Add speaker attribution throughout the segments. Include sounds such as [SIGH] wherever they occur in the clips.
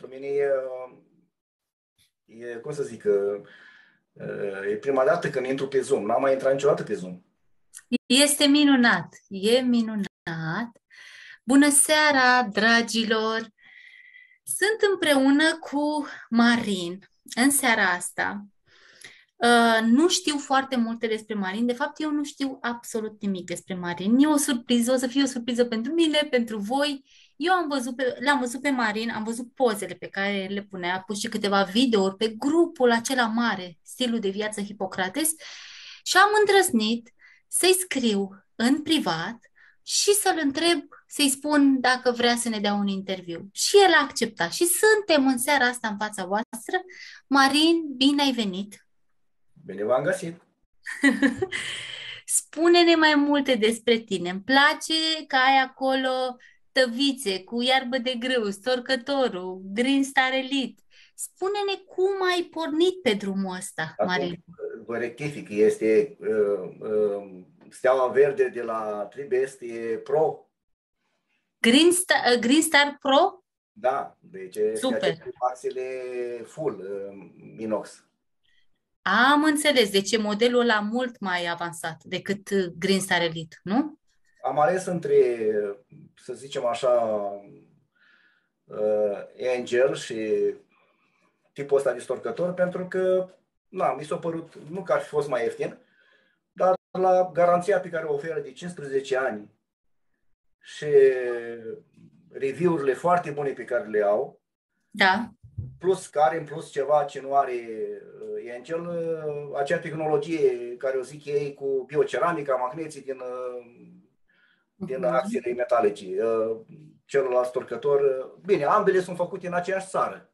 Speaker 1: pentru mine e, e cum să zic, e prima dată când intru pe Zoom. N-am mai intrat niciodată pe Zoom.
Speaker 2: Este minunat, e minunat. Bună seara, dragilor! Sunt împreună cu Marin în seara asta. Uh, nu știu foarte multe despre Marin. De fapt, eu nu știu absolut nimic despre Marin. E o surpriză, o să fie o surpriză pentru mine, pentru voi. Eu am văzut pe, l-am văzut pe Marin, am văzut pozele pe care le punea, a pus și câteva videouri pe grupul acela mare, stilul de viață Hipocrates, și am îndrăznit să-i scriu în privat și să-l întreb, să-i spun dacă vrea să ne dea un interviu. Și el a acceptat. Și suntem în seara asta în fața voastră. Marin, bine ai venit!
Speaker 1: Bine v-am găsit! [LAUGHS]
Speaker 2: Spune-ne mai multe despre tine. Îmi place că ai acolo tăvițe cu iarbă de grâu, storcătorul, Green Star Elite. Spune-ne cum ai pornit pe drumul ăsta, Marin.
Speaker 1: Vă rectific, este uh, uh, steaua verde de la Tribest, e Pro.
Speaker 2: Green Star, uh, Green Star Pro?
Speaker 1: Da, deci Super. axele full uh, inox.
Speaker 2: Am înțeles. Deci e modelul ăla mult mai avansat decât uh, Green Star Elite, nu?
Speaker 1: Am ales între, să zicem așa, uh, Angel și tipul ăsta de storcător pentru că, na, mi s-a părut, nu că ar fi fost mai ieftin, dar la garanția pe care o oferă de 15 ani și review-urile foarte bune pe care le au,
Speaker 2: da.
Speaker 1: plus care în plus ceva ce nu are uh, Angel, uh, acea tehnologie care o zic ei cu bioceramica, magneții din, uh, din uh-huh. axiile metalice. Celălalt storcător, bine, ambele sunt făcute în aceeași țară,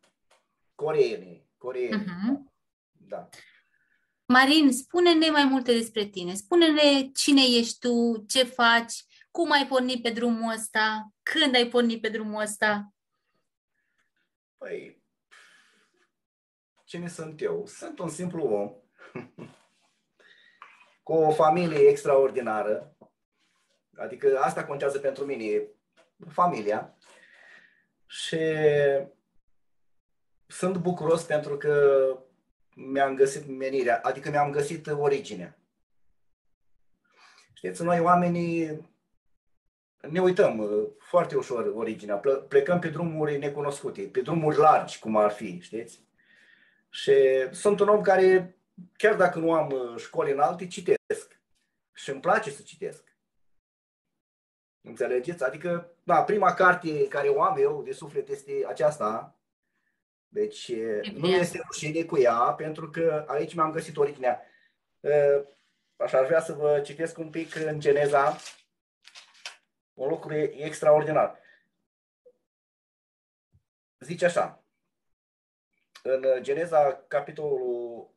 Speaker 1: coreene. coreene. Uh-huh. Da.
Speaker 2: Marin, spune-ne mai multe despre tine. Spune-ne cine ești tu, ce faci, cum ai pornit pe drumul ăsta, când ai pornit pe drumul ăsta.
Speaker 1: Păi, cine sunt eu? Sunt un simplu om [LAUGHS] cu o familie extraordinară. Adică asta contează pentru mine, familia. Și sunt bucuros pentru că mi-am găsit menirea, adică mi-am găsit originea. Știți, noi oamenii ne uităm uh, foarte ușor originea, plecăm pe drumuri necunoscute, pe drumuri largi, cum ar fi, știți? Și sunt un om care, chiar dacă nu am uh, școli înalte, citesc. Și îmi place să citesc. Înțelegeți? Adică, da, prima carte care o am eu de suflet este aceasta, deci nu este rușine cu ea, pentru că aici mi-am găsit originea. Așa aș vrea să vă citesc un pic în Geneza, un lucru extraordinar. Zice așa, în Geneza, capitolul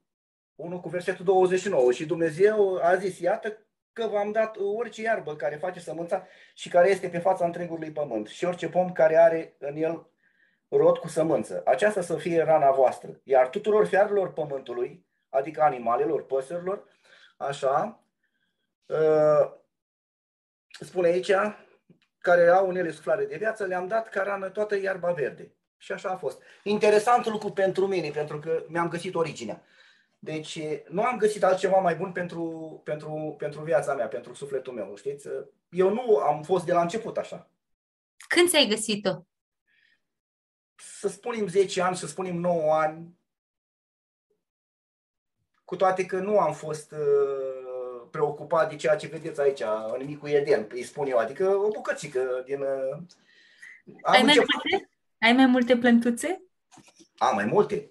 Speaker 1: 1, cu versetul 29, și Dumnezeu a zis, iată că v-am dat orice iarbă care face sămânța și care este pe fața întregului pământ și orice pom care are în el rod cu sămânță. Aceasta să fie rana voastră. Iar tuturor fiarelor pământului, adică animalelor, păsărilor, așa, uh, spune aici, care au unele suflare de viață, le-am dat ca rană toată iarba verde. Și așa a fost. Interesant lucru pentru mine, pentru că mi-am găsit originea. Deci nu am găsit altceva mai bun pentru, pentru, pentru viața mea, pentru sufletul meu, știți? Eu nu am fost de la început așa.
Speaker 2: Când ți-ai găsit-o?
Speaker 1: să spunem 10 ani, să spunem 9 ani, cu toate că nu am fost uh, preocupat de ceea ce vedeți aici, în micul Eden, îi spun eu, adică o bucățică din... Uh,
Speaker 2: Ai mai, multe? Ai mai multe plântuțe?
Speaker 1: Am mai multe.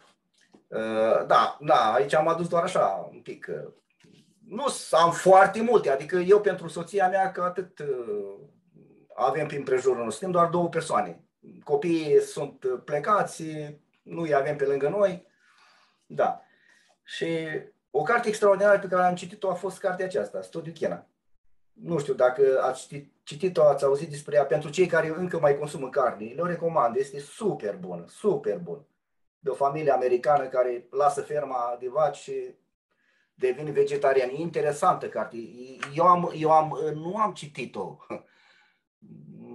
Speaker 1: Uh, da, da, aici am adus doar așa, un pic. Uh, nu am foarte multe, adică eu pentru soția mea că atât uh, avem prin prejurul nostru, suntem doar două persoane copiii sunt plecați, nu îi avem pe lângă noi. Da. Și o carte extraordinară pe care am citit-o a fost cartea aceasta, Studiu China. Nu știu dacă ați citit, citit-o, ați auzit despre ea. Pentru cei care încă mai consumă carne, le recomand. Este super bună, super bună. De o familie americană care lasă ferma de vaci și devine vegetarian. E interesantă carte. Eu, am, eu am, nu am citit-o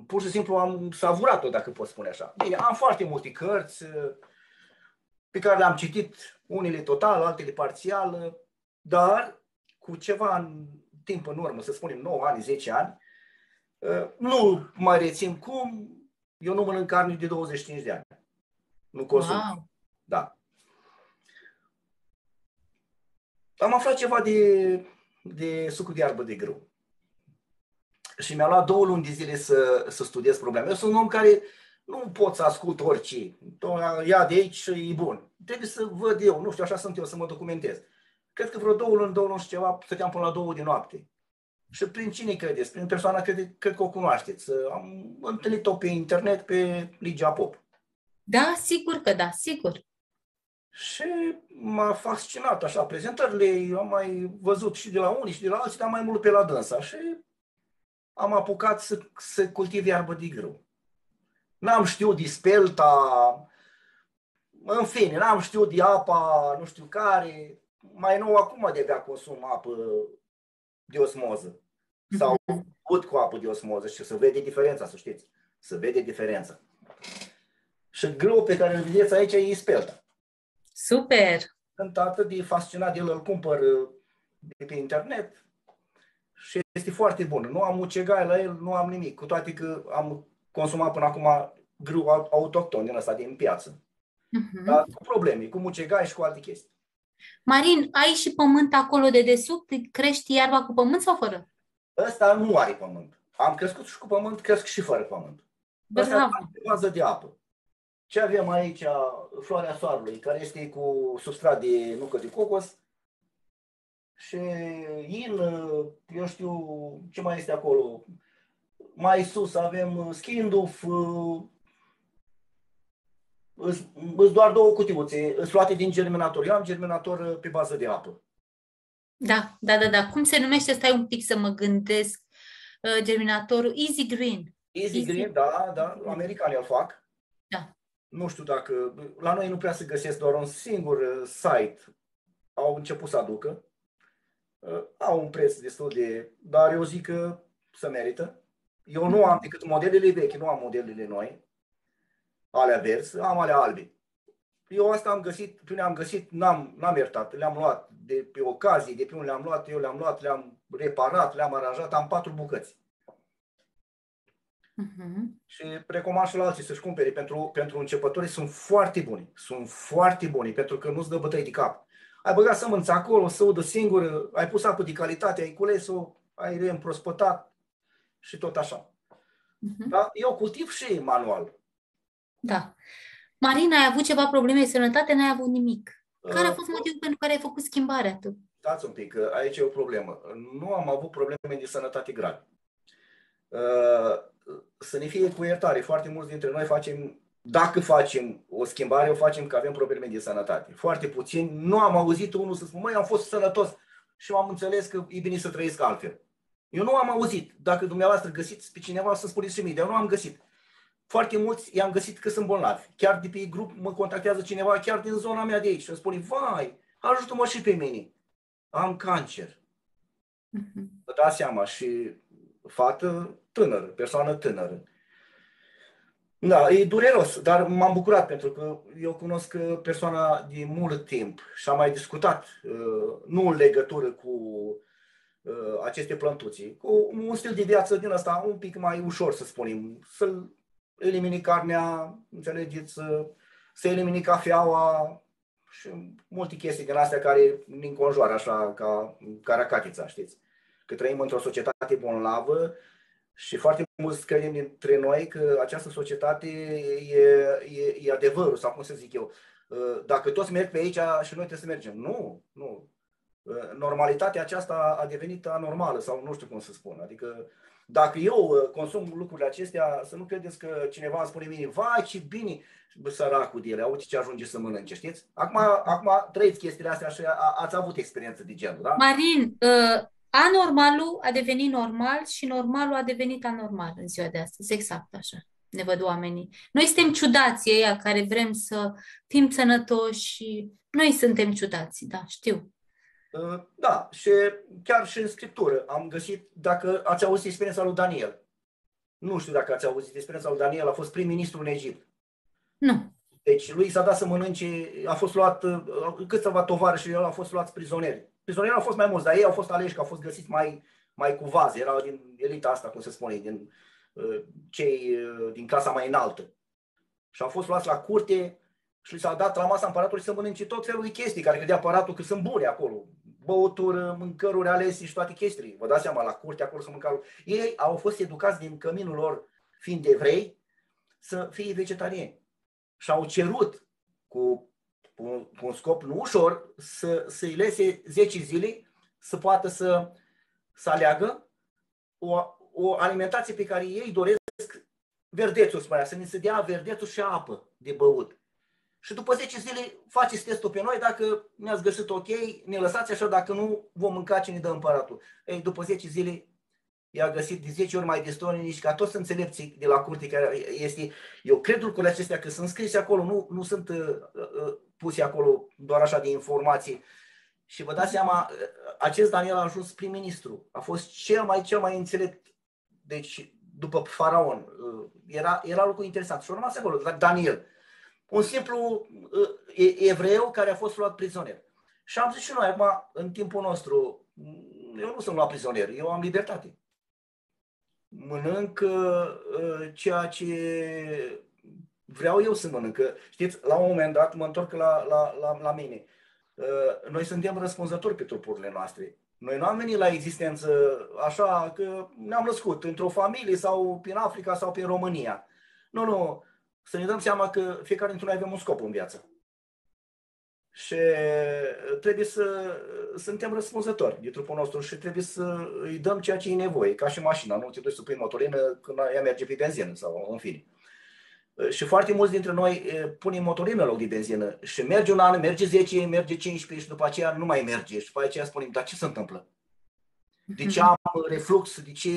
Speaker 1: pur și simplu am savurat-o, dacă pot spune așa. Bine, am foarte multe cărți pe care le-am citit, unele total, altele parțial, dar cu ceva în timp în urmă, să spunem 9 ani, 10 ani, nu mai rețin cum, eu nu mănânc carne de 25 de ani. Nu consum. Wow. Da. Am aflat ceva de, de sucul de iarbă de grâu. Și mi-a luat două luni de zile să, să studiez probleme. Eu sunt un om care nu pot să ascult orice. Ia de aici și e bun. Trebuie să văd eu, nu știu, așa sunt eu, să mă documentez. Cred că vreo două luni, două luni și ceva, stăteam până la două de noapte. Și prin cine credeți? Prin persoana crede, cred că o cunoașteți. Am întâlnit-o pe internet pe Ligia Pop.
Speaker 2: Da, sigur că da, sigur.
Speaker 1: Și m-a fascinat așa prezentările, am mai văzut și de la unii și de la alții, dar mai mult pe la dânsa. Și am apucat să, să cultiv iarbă de grâu. N-am știut de spelta, în fine, n-am știut de apa, nu știu care. Mai nou acum de bea consum apă de osmoză. Sau ut cu apă de osmoză și să vede diferența, să știți. Să vede diferența. Și grâu pe care îl vedeți aici e spelta.
Speaker 2: Super!
Speaker 1: Sunt atât de fascinat de el, îl cumpăr uh, de pe internet și este foarte bun. Nu am ucegai la el, nu am nimic, cu toate că am consumat până acum grâu autohton din ăsta, din piață. Uh-huh. Dar cu probleme, cu mucegai și cu alte chestii.
Speaker 2: Marin, ai și pământ acolo de desubt? Crești iarba cu pământ sau fără?
Speaker 1: Ăsta nu are pământ. Am crescut și cu pământ, cresc și fără pământ. Ăsta e bază de apă. Ce avem aici? Floarea soarelui, care este cu substrat de nucă de cocos. Și in, eu știu ce mai este acolo. Mai sus avem schinduf, sunt doar două cutiuțe, sunt luate din germinator. Eu am germinator pe bază de apă.
Speaker 2: Da, da, da, da. Cum se numește? Stai un pic să mă gândesc. Germinatorul Easy Green.
Speaker 1: Easy, Easy Green, da, da. Americanii îl fac.
Speaker 2: Da
Speaker 1: nu știu dacă, la noi nu prea se găsesc doar un singur uh, site, au început să aducă, uh, au un preț destul de, dar eu zic că să merită. Eu nu am decât modelele vechi, nu am modelele noi, alea verzi, am alea albe. Eu asta am găsit, pe am găsit, n-am, n-am iertat, le-am luat de pe ocazie, de pe unde le-am luat, eu le-am luat, le-am reparat, le-am aranjat, am patru bucăți. Uh-huh. Și recomand și la alții să-și cumpere. Pentru, pentru începători sunt foarte buni. Sunt foarte buni, pentru că nu-ți dă bătăi de cap. Ai băgat sămânța acolo, să udă singură, ai pus apă de calitate, ai cules-o, ai reîmprospătat și tot așa. Uh-huh. Da? Eu cultiv și manual.
Speaker 2: Da. Marina, ai avut ceva probleme de sănătate? N-ai avut nimic. Care a uh, fost motivul pentru care ai făcut schimbarea tu?
Speaker 1: Stați un pic, aici e o problemă. Nu am avut probleme de sănătate grave. Uh, să ne fie cu iertare. Foarte mulți dintre noi facem, dacă facem o schimbare, o facem că avem probleme de sănătate. Foarte puțin. Nu am auzit unul să spună, măi, am fost sănătos și am înțeles că e bine să trăiesc altfel. Eu nu am auzit. Dacă dumneavoastră găsiți pe cineva, să spuneți și mie, dar eu nu am găsit. Foarte mulți i-am găsit că sunt bolnavi. Chiar de pe grup mă contactează cineva, chiar din zona mea de aici și îmi spune, vai, ajută-mă și pe mine. Am cancer. Uh-huh. Vă dați seama și fată tânără, persoană tânără. Da, e dureros, dar m-am bucurat pentru că eu cunosc persoana de mult timp și am mai discutat, uh, nu în legătură cu uh, aceste plăntuții, cu un stil de viață din ăsta un pic mai ușor, să spunem, să elimini carnea, înțelegeți, să, să elimini cafeaua și multe chestii din astea care ne înconjoară așa ca caracatița, știți? Că trăim într-o societate bonlavă și foarte mulți credem dintre noi că această societate e, e, e adevărul, sau cum să zic eu. Uh, dacă toți merg pe aici și noi trebuie să mergem. Nu, nu. Uh, normalitatea aceasta a devenit anormală sau nu știu cum să spun. Adică dacă eu uh, consum lucrurile acestea, să nu credeți că cineva îmi spune mie, vai ce bine, săracul de ele, uite ce ajunge să mănânce, știți? Acum, acum trăiți chestiile astea și a, ați avut experiență de genul, da?
Speaker 2: Marin, uh, anormalul a devenit normal și normalul a devenit anormal în ziua de astăzi. Exact așa ne văd oamenii. Noi suntem ciudații ăia care vrem să fim sănătoși și noi suntem ciudații, da, știu.
Speaker 1: Uh, da, și chiar și în scriptură am găsit, dacă ați auzit experiența lui Daniel. Nu știu dacă ați auzit despre sau Daniel a fost prim-ministru în Egipt.
Speaker 2: Nu.
Speaker 1: Deci lui s-a dat să mănânce, a fost luat, uh, câțiva tovarăși el au fost luați prizonieri. Prizonieri au fost mai mulți, dar ei au fost aleși, că au fost găsiți mai, mai cu vaze, erau din elita asta, cum se spune, din uh, cei uh, din clasa mai înaltă. Și au fost luați la curte și li s-a dat la masa împăratului să mănânce tot felul de chestii care credea aparatul că sunt bune acolo. Băuturi, mâncăruri alese și toate chestiile. Vă dați seama, la curte acolo să mâncau. Ei au fost educați din căminul lor, fiind evrei, să fie vegetariani și au cerut cu, cu, cu un scop nu ușor să, să-i lese 10 zile să poată să, să aleagă o, o alimentație pe care ei doresc verdețul, spunea, să ne se dea verdețul și apă de băut. Și după 10 zile faceți testul pe noi, dacă ne-ați găsit ok, ne lăsați așa, dacă nu, vom mânca ce ne dă împăratul. Ei, după 10 zile i-a găsit de 10 ori mai destornici ca toți înțelepții de la curte care este. Eu cred lucrurile acestea că sunt scrise acolo, nu, nu sunt uh, uh, puse acolo doar așa de informații. Și vă dați seama, uh, acest Daniel a ajuns prim-ministru. A fost cel mai, cel mai înțelept. Deci, după faraon. Uh, era, era lucru interesant. Și a rămas acolo, Daniel. Un simplu uh, evreu care a fost luat prizonier. Și am zis și noi, acum, în timpul nostru, eu nu sunt luat prizonier, eu am libertate mănânc uh, ceea ce vreau eu să mănânc. Știți, la un moment dat, mă întorc la, la, la, la mine, uh, noi suntem răspunzători pe trupurile noastre. Noi nu am venit la existență așa că ne-am născut într-o familie sau prin Africa sau prin România. Nu, nu. Să ne dăm seama că fiecare dintre noi avem un scop în viață și uh, trebuie să suntem răspunzători de trupul nostru și trebuie să îi dăm ceea ce e nevoie, ca și mașina, nu te duci să pui motorină când ea merge pe benzină sau în fine. Uh, și foarte mulți dintre noi uh, punem motorină în loc de benzină și merge un an, merge 10, merge 15 și după aceea nu mai merge și după aceea spunem, dar ce se întâmplă? De ce am reflux? De ce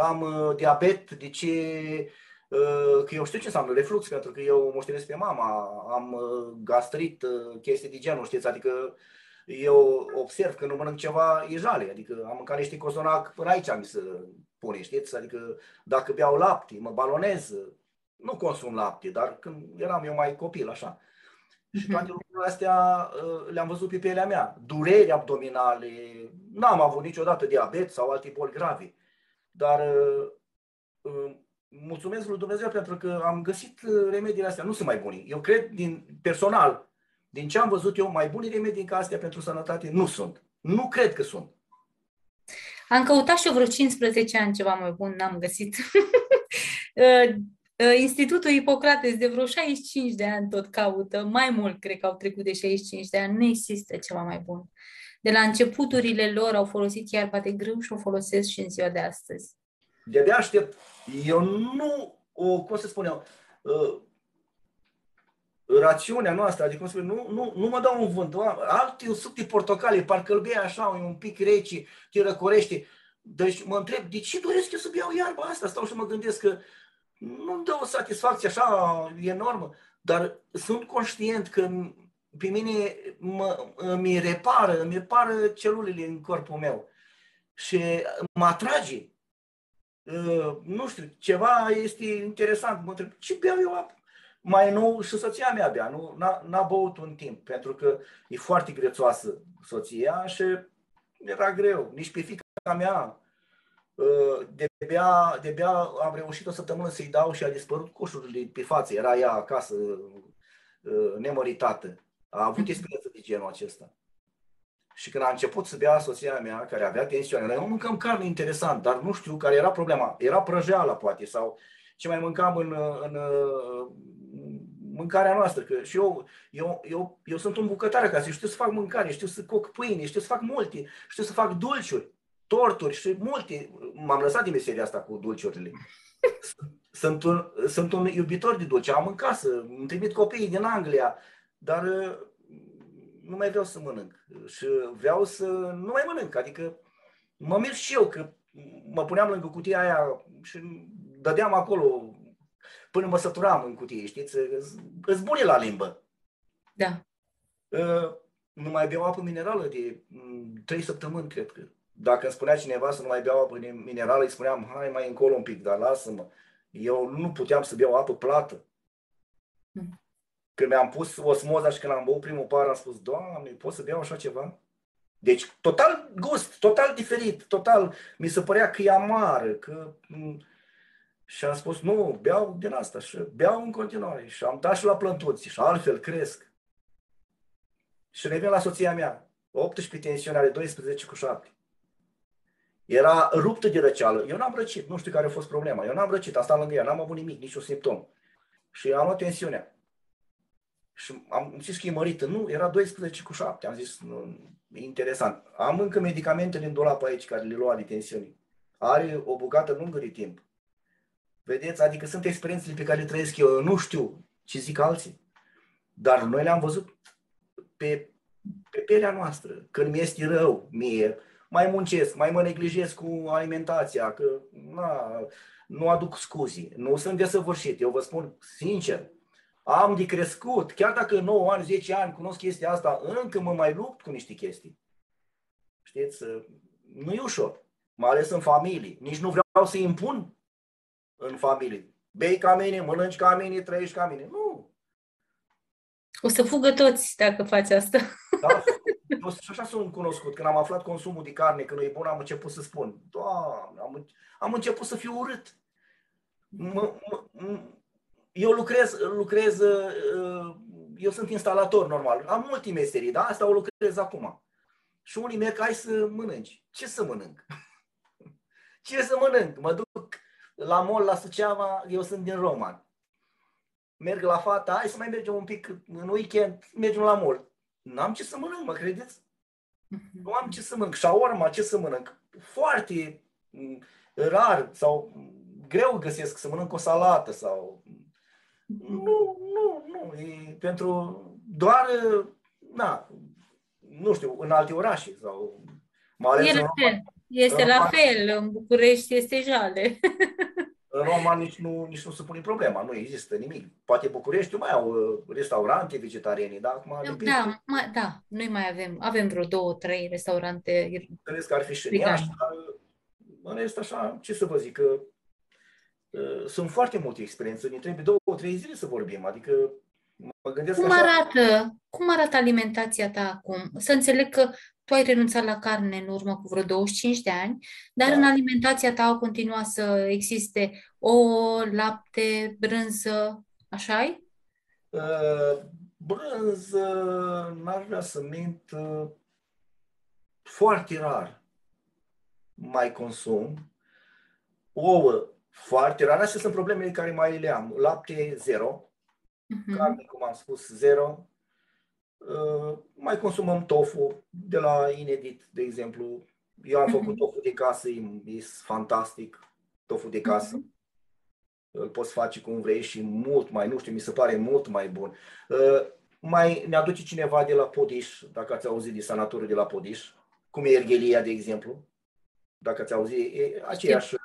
Speaker 1: am diabet? De ce Uh, că eu știu ce înseamnă reflux, pentru că eu moștenesc pe mama, am uh, gastrit, uh, chestii de genul, știți, adică eu observ că nu mănânc ceva, e jale, adică am mâncat niște cozonac până aici mi se pune, știți, adică dacă beau lapte, mă balonez, nu consum lapte, dar când eram eu mai copil, așa. Și mhm. toate lucrurile astea le-am văzut pe pielea mea. Dureri abdominale, n-am avut niciodată diabet sau alte boli grave. Dar mulțumesc lui Dumnezeu pentru că am găsit uh, remediile astea. Nu sunt mai bune. Eu cred din personal, din ce am văzut eu, mai bune remedii ca astea pentru sănătate nu sunt. Nu cred că sunt.
Speaker 2: Am căutat și eu vreo 15 ani ceva mai bun, n-am găsit. [LAUGHS] Uh, uh, Institutul Hipocrates de vreo 65 de ani tot caută, mai mult cred că au trecut de 65 de ani, nu există ceva mai bun. De la începuturile lor au folosit iarba de grâu și o folosesc și în ziua de astăzi.
Speaker 1: De-abia aștept. Eu nu, o, cum să spun eu, uh, rațiunea noastră, adică cum spune, nu, nu, nu mă dau un vânt. Alte suc de portocale, parcă îl bei așa, un pic rece, te răcorește. Deci mă întreb, de ce doresc eu să beau iarba asta? Stau și mă gândesc că nu-mi dă o satisfacție așa enormă, dar sunt conștient că pe mine mă, mi repară, mi repară celulele în corpul meu și mă atrage. Uh, nu știu, ceva este interesant. Mă întreb, ce beau eu apă? Mai nou și soția mea bea, nu, n-a, n-a băut un timp, pentru că e foarte grețoasă soția și era greu. Nici pe fica mea, uh, de bea, de bea am reușit o săptămână să-i dau și a dispărut coșurile pe față. Era ea acasă, uh, nemăritată. A avut mhm. experiență de genul acesta. Și când a început să bea soția mea, care avea tensiune, noi mâncăm carne interesant, dar nu știu care era problema. Era prăjeala, poate, sau ce mai mâncam în, în, în mâncarea noastră. Că și eu, eu, eu, eu sunt un bucătar acasă, știu să fac mâncare, știu să coc pâine, știu să fac multe, știu să fac dulciuri, torturi și multe. M-am lăsat din meseria asta cu dulciurile. [LAUGHS] Sunt un, sunt un iubitor de dulce, am în casă, îmi trimit copiii din Anglia, dar nu mai vreau să mănânc și vreau să nu mai mănânc. Adică mă mir și eu că mă puneam lângă cutia aia și dădeam acolo până mă săturam în cutie, știți? Îți bune la limbă.
Speaker 2: Da.
Speaker 1: Uh, nu mai beau apă minerală de trei săptămâni, cred că. Dacă îmi spunea cineva să nu mai beau apă minerală, îi spuneam, hai mai încolo un pic, dar lasă-mă. Eu nu puteam să beau apă plată. Mm. Când mi-am pus osmoza și când am băut primul par, am spus, Doamne, pot să beau așa ceva? Deci, total gust, total diferit, total, mi se părea că e amară, că... Și am spus, nu, beau din asta și beau în continuare. Și am dat și la plântuți și altfel cresc. Și revin la soția mea, 18 tensiune, 12 cu 7. Era ruptă de răceală. Eu n-am răcit, nu știu care a fost problema. Eu n-am răcit, am stat lângă ea, n-am avut nimic, niciun simptom. Și am luat tensiunea. Și am zis că e mărită. Nu, era 12 cu 7. Am zis, nu, e interesant. Am încă medicamentele în dulap aici care le lua de tensiune. Are o bucată lungă de timp. Vedeți? Adică sunt experiențele pe care le trăiesc eu. Eu nu știu ce zic alții. Dar noi le-am văzut pe, pe pielea noastră. Când mi este rău mie, mai muncesc, mai mă neglijez cu alimentația, că na, nu aduc scuzi, nu sunt desăvârșit. Eu vă spun sincer, am de crescut, chiar dacă 9 ani, 10 ani cunosc chestia asta, încă mă mai lupt cu niște chestii. Știți, nu e ușor, mai ales în familie. Nici nu vreau să impun în familie. Bei ca mine, mănânci ca mine, trăiești ca mine. Nu.
Speaker 2: O să fugă toți dacă faci asta.
Speaker 1: Da, eu și așa sunt cunoscut. Când am aflat consumul de carne, că nu e bun, am început să spun, Doamne, am, am început să fiu urât. Mă, mă, eu lucrez, lucrez, uh, eu sunt instalator normal, am multe meserii, da? Asta o lucrez acum. Și unii merg, hai să mănânci. Ce să mănânc? [LAUGHS] Ce să mănânc? Mă duc la mall, la Suceava, eu sunt din Roman. Merg la fata, hai să mai mergem un pic în weekend, mergem la mall. N-am ce să mănânc, mă credeți? Mhm. Nu am ce să mănânc. Shawarma, ce să mănânc? Foarte mm, rar sau greu găsesc să mănânc o salată sau... Nu, nu, nu. E pentru doar, na, nu știu, în alte orașe sau
Speaker 2: mai ales e în Roma, este în la fel, în București este jale. [LAUGHS]
Speaker 1: În Roma nici nu, nici nu se pune problema, nu există nimic. Poate București mai au uh, restaurante vegetariene, dar acum...
Speaker 2: Da, da, mai, da, noi mai avem, avem vreo două, trei restaurante.
Speaker 1: Cred că ar fi și în Iași, dar în rest așa, ce să vă zic, că uh, sunt foarte multe experiențe, ne trebuie două, trei zile să vorbim, adică mă gândesc
Speaker 2: cum așa... arată, cum arată alimentația ta acum? Să înțeleg că tu ai renunțat la carne în urmă cu vreo 25 de ani, dar da. în alimentația ta au continuat să existe ouă, lapte, brânză, așa ai?
Speaker 1: Uh, brânză, n-aș vrea să mint, uh, foarte rar mai consum. Ouă, foarte rar. Astea sunt problemele care mai le am. Lapte, zero. Uh-huh. Carne, cum am spus, zero. Uh, mai consumăm tofu de la Inedit, de exemplu. Eu am făcut uh-huh. tofu de casă, e, e fantastic, tofu de casă. Uh-huh. Îl poți face cum vrei și mult mai, nu știu, mi se pare mult mai bun. Uh, mai ne aduce cineva de la Podiș, dacă ați auzit de sanatorul de la Podiș, cum e Erghelia, de exemplu. Dacă ați auzit, e aceeași,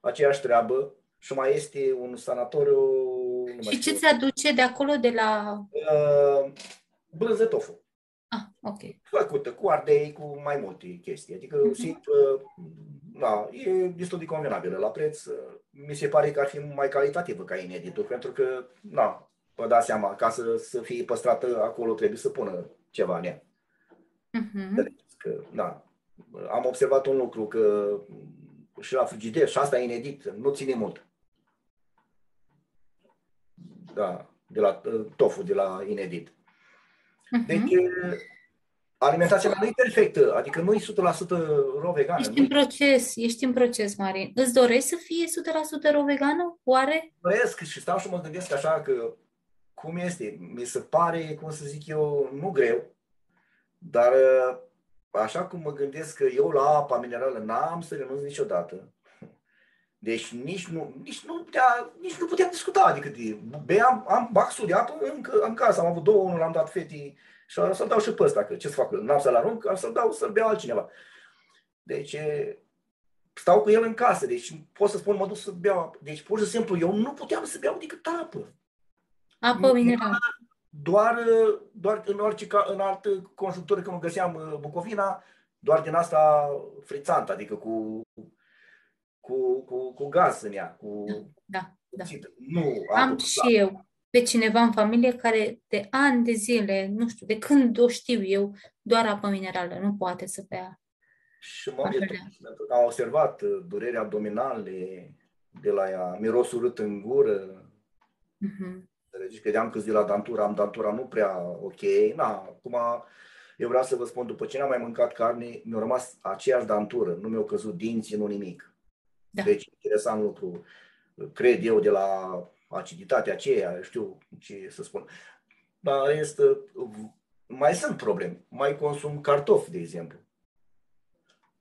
Speaker 1: aceeași treabă. Și mai este un sanatoriu...
Speaker 2: Și ce ți aduce de acolo, de la... Uh,
Speaker 1: brânză tofu.
Speaker 2: Ah, ok.
Speaker 1: Făcută cu ardei, cu mai multe chestii. Adică uh-huh. simplă, da, e destul de convenabilă la preț. Mi se pare că ar fi mai calitativă ca ineditul, pentru că, da, vă dați seama, ca să, să fie păstrată acolo trebuie să pună ceva în ea. Uh-huh. Că, da, am observat un lucru, că și la frigider, și asta e inedit, nu ține mult. Da, de la tofu, de la inedit. Uh-huh. Deci, alimentația mea nu e perfectă, adică nu e 100% ro vegană.
Speaker 2: Ești în proces, ești în proces, Marin. Îți dorești să fie 100% ro vegană? Oare?
Speaker 1: Doresc și stau și mă gândesc așa că cum este, mi se pare, cum să zic eu, nu greu, dar așa cum mă gândesc că eu la apa minerală n-am să renunț niciodată. Deci nici nu, nici nu, putea, nici nu puteam discuta, adică de, beam, am baxul de apă încă în casă, am avut două, unul l-am dat fetii și să-l dau și pe ăsta, că ce să fac, n-am să-l arunc, să-l dau să-l bea altcineva. Deci stau cu el în casă, deci pot să spun, mă duc să beau apă. Deci pur și simplu eu nu puteam să beau decât apă.
Speaker 2: Apă minerală.
Speaker 1: Doar, doar în orice în altă conjunctură când găseam uh, Bucovina, doar din asta frițantă, adică cu, cu, cu, cu gaz în ea. Cu...
Speaker 2: Da, da.
Speaker 1: Nu
Speaker 2: Am și clar. eu pe cineva în familie care de ani de zile, nu știu, de când o știu eu, doar apă minerală, nu poate să bea.
Speaker 1: Și mă pentru că am observat uh, dureri abdominale de la ea, miros urât în gură. Uh-huh. Deci credeam că zi la dantura, am dantura nu prea ok. Na, acum eu vreau să vă spun, după ce n-am mai mâncat carne, mi-a rămas aceeași dantură, nu mi-au căzut dinții, nu nimic. Da. Deci, interesant lucru, cred eu, de la aciditatea aceea, știu ce să spun. Dar este, mai sunt probleme. Mai consum cartofi, de exemplu.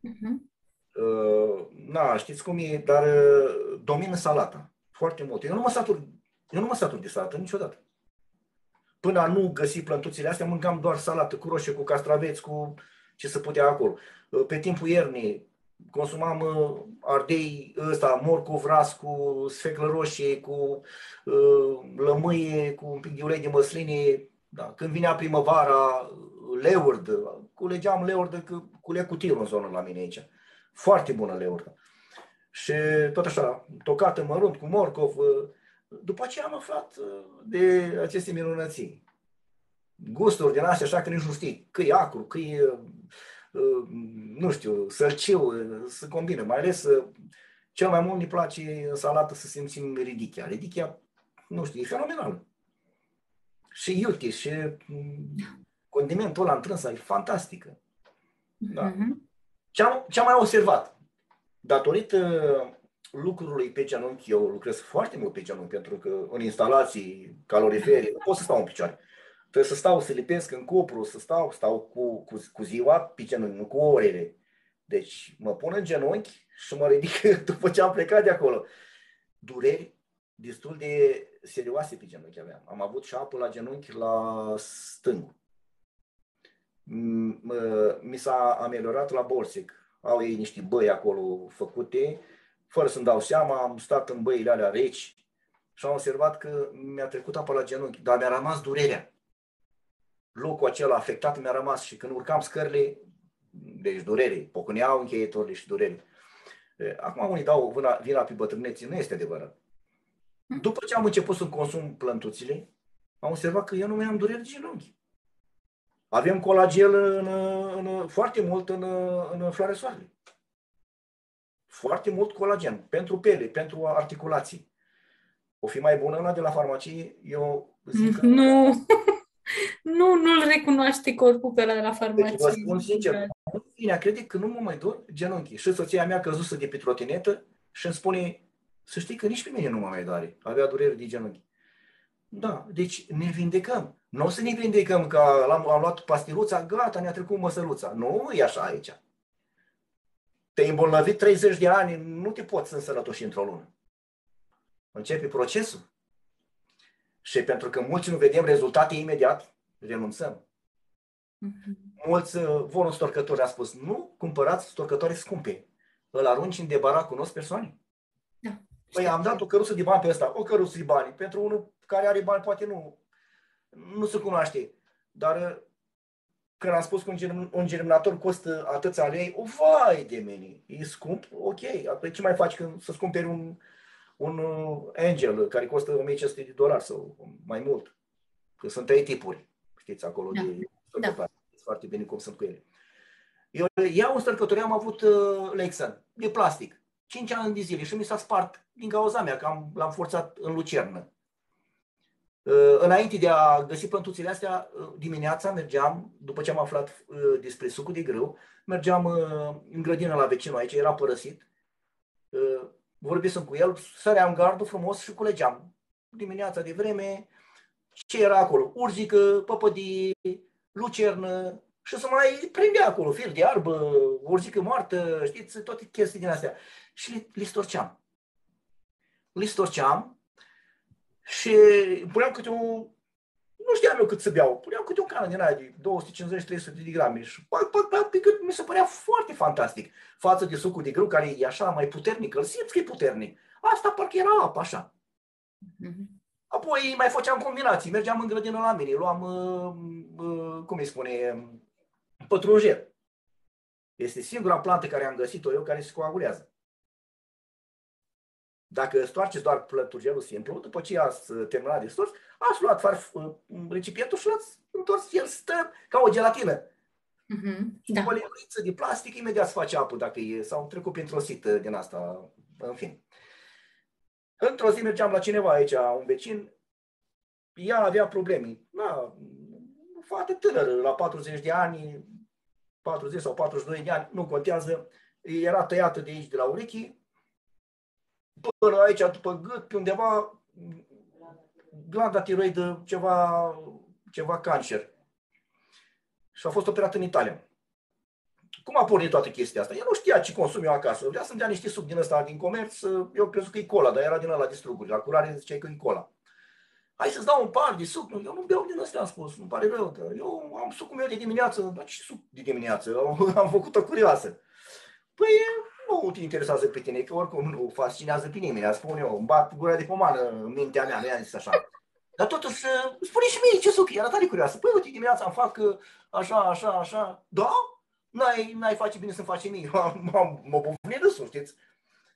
Speaker 1: Uh-huh. Uh, na, știți cum e, dar uh, domină salata. Foarte mult. Eu nu mă satur, eu nu mă satur de salată niciodată. Până a nu găsi plântuțile astea, mâncam doar salată cu roșie, cu castraveți, cu ce se putea acolo. Uh, pe timpul iernii consumam uh, ardei ăsta, morcov ras cu sfeclă roșie, cu uh, lămâie, cu un pic de ulei de măsline. Da. Când vinea primăvara, leurd, culegeam leurd, că culeg cu tirul în zonă la mine aici. Foarte bună leurdă. Și tot așa, tocată mărunt cu morcov. După aceea am aflat de aceste minunății. Gusturi din astea așa că nici nu știi că e acru, că e Uh, nu știu, sălciu, uh, să combină. Mai ales, uh, cel mai mult îmi place în salată să simțim ridichia. Ridichia, nu știu, e fenomenal. Și iute, și mm, condimentul ăla întrânsa e fantastică. Da. Uh-huh. Ce, am, ce am mai observat? Datorită lucrului pe genunchi, eu lucrez foarte mult pe genunchi, pentru că în instalații calorifere nu pot să stau în picioare. Trebuie să stau, să lipesc în cupru, să stau, stau cu, cu, cu ziua pe genunchi, nu cu orele. Deci mă pun în genunchi și mă ridic [LAUGHS] după ce am plecat de acolo. Dureri destul de serioase pe genunchi aveam. Am avut și apă la genunchi la stâng. Mi s-a ameliorat la Borsic. Au ei niște băi acolo făcute, fără să-mi dau seama, am stat în băile alea reci și am observat că mi-a trecut apa la genunchi, dar mi-a rămas durerea locul acela afectat mi-a rămas și când urcam scările, deci durere, pocâneau încheietorile și durere. Acum unii dau vina, vina pe bătrâneții, nu este adevărat. Hm. După ce am început să consum plântuțile, am observat că eu nu mai am dureri de genunchi. Avem colagel în, în, foarte mult în, în floare soarele. Foarte mult colagen pentru pele, pentru articulații. O fi mai bună la de la farmacie? Eu zic că...
Speaker 2: Nu! [LAUGHS] nu, nu-l recunoaște corpul pe ăla de la farmacie. Deci
Speaker 1: vă spun sincer, bine, crede că nu mă mai dor genunchii. Și soția mea căzusă de pe trotinetă și îmi spune, să știi că nici pe mine nu mă mai doare. Avea durere de genunchi. Da, deci ne vindecăm. Nu o să ne vindecăm că am, am luat pastiluța, gata, ne-a trecut măsăluța. Nu e așa aici. Te-ai îmbolnăvit 30 de ani, nu te poți însănătoși într-o lună. Începe procesul. Și pentru că mulți nu vedem rezultate imediat, renunțăm. Mm-hmm. Mulți uh, vor un storcător, a spus, nu cumpărați storcătoare scumpe. Îl arunci în debarat, cunosc persoane. Da. Păi am dat o căruță de bani pe ăsta, o căruță de bani. Pentru unul care are bani, poate nu, nu se cunoaște. Dar uh, când am spus că un, germ, un germinator costă atâția lei, o vai de mine, e scump, ok. Apoi ce mai faci când să-ți cumperi un, un uh, Angel care costă 1500 de dolari sau mai mult. Că sunt trei tipuri, știți, acolo da. de stărcătoare. Da. Foarte bine cum sunt cu ele. Eu iau un stărcător, am avut uh, Lexan, de plastic, 5 ani de zile și mi s-a spart din cauza mea, că am, l-am forțat în lucernă. Uh, înainte de a găsi plântuțile astea, uh, dimineața mergeam, după ce am aflat uh, despre sucul de grâu, mergeam uh, în grădină la vecinul aici, era părăsit, uh, vorbisem cu el, săream gardul frumos și culegeam. Dimineața de vreme, ce era acolo? Urzică, păpădie, lucernă și să mai prindea acolo fir de arbă, urzică moartă, știți, toate chestii din astea. Și le, le storceam. Le storceam și puneam câte o nu știam eu cât să beau. Puneam câte o cană din aia de 250-300 de grame și pac, pac, pac, pe cât mi se părea foarte fantastic față de sucul de grâu care e așa mai puternic, îl simți că e puternic. Asta parcă era apă așa. Mm-hmm. Apoi mai făceam combinații, mergeam în grădină la mine, luam, uh, uh, cum îi spune, pătrunjer. Este singura plantă care am găsit-o eu care se coagulează. Dacă stoarceți doar plăturgelul simplu, după ce ați terminat de stors, ați luat farf, recipientul și l-ați întors, el stă ca o gelatină.
Speaker 2: Uh-huh. Da.
Speaker 1: O linguriță de plastic, imediat se face apă dacă e, sau trecut printr-o sită din asta, în fin. Într-o zi mergeam la cineva aici, un vecin, ea avea probleme. Da, fată tânără, la 40 de ani, 40 sau 42 de ani, nu contează, era tăiată de aici, de la urechi, până aici, după gât, pe undeva, glanda tiroidă, ceva, ceva cancer. Și a fost operat în Italia. Cum a pornit toată chestia asta? El nu știa ce consum eu acasă. Vrea să-mi dea niște suc din ăsta din comerț. Eu crezut că e cola, dar era din ăla de struguri. La curare ziceai că e cola. Hai să-ți dau un par de suc. Eu nu beau din ăsta, am spus. Nu pare rău. Că eu am sucul meu de dimineață. Dar ce suc de dimineață? Eu [LAUGHS] am făcut-o curioasă. Păi nu te interesează pe tine, că oricum nu fascinează pe nimeni. Spun eu, îmi bat gura de pomană în mintea mea, nu i-am zis așa. Dar totuși, spune și mie ce suc, era tare curioasă. Păi uite, dimineața îmi fac așa, așa, așa. Da? N-ai, n-ai face bine să-mi faci mie. Mă bufni râsul, știți?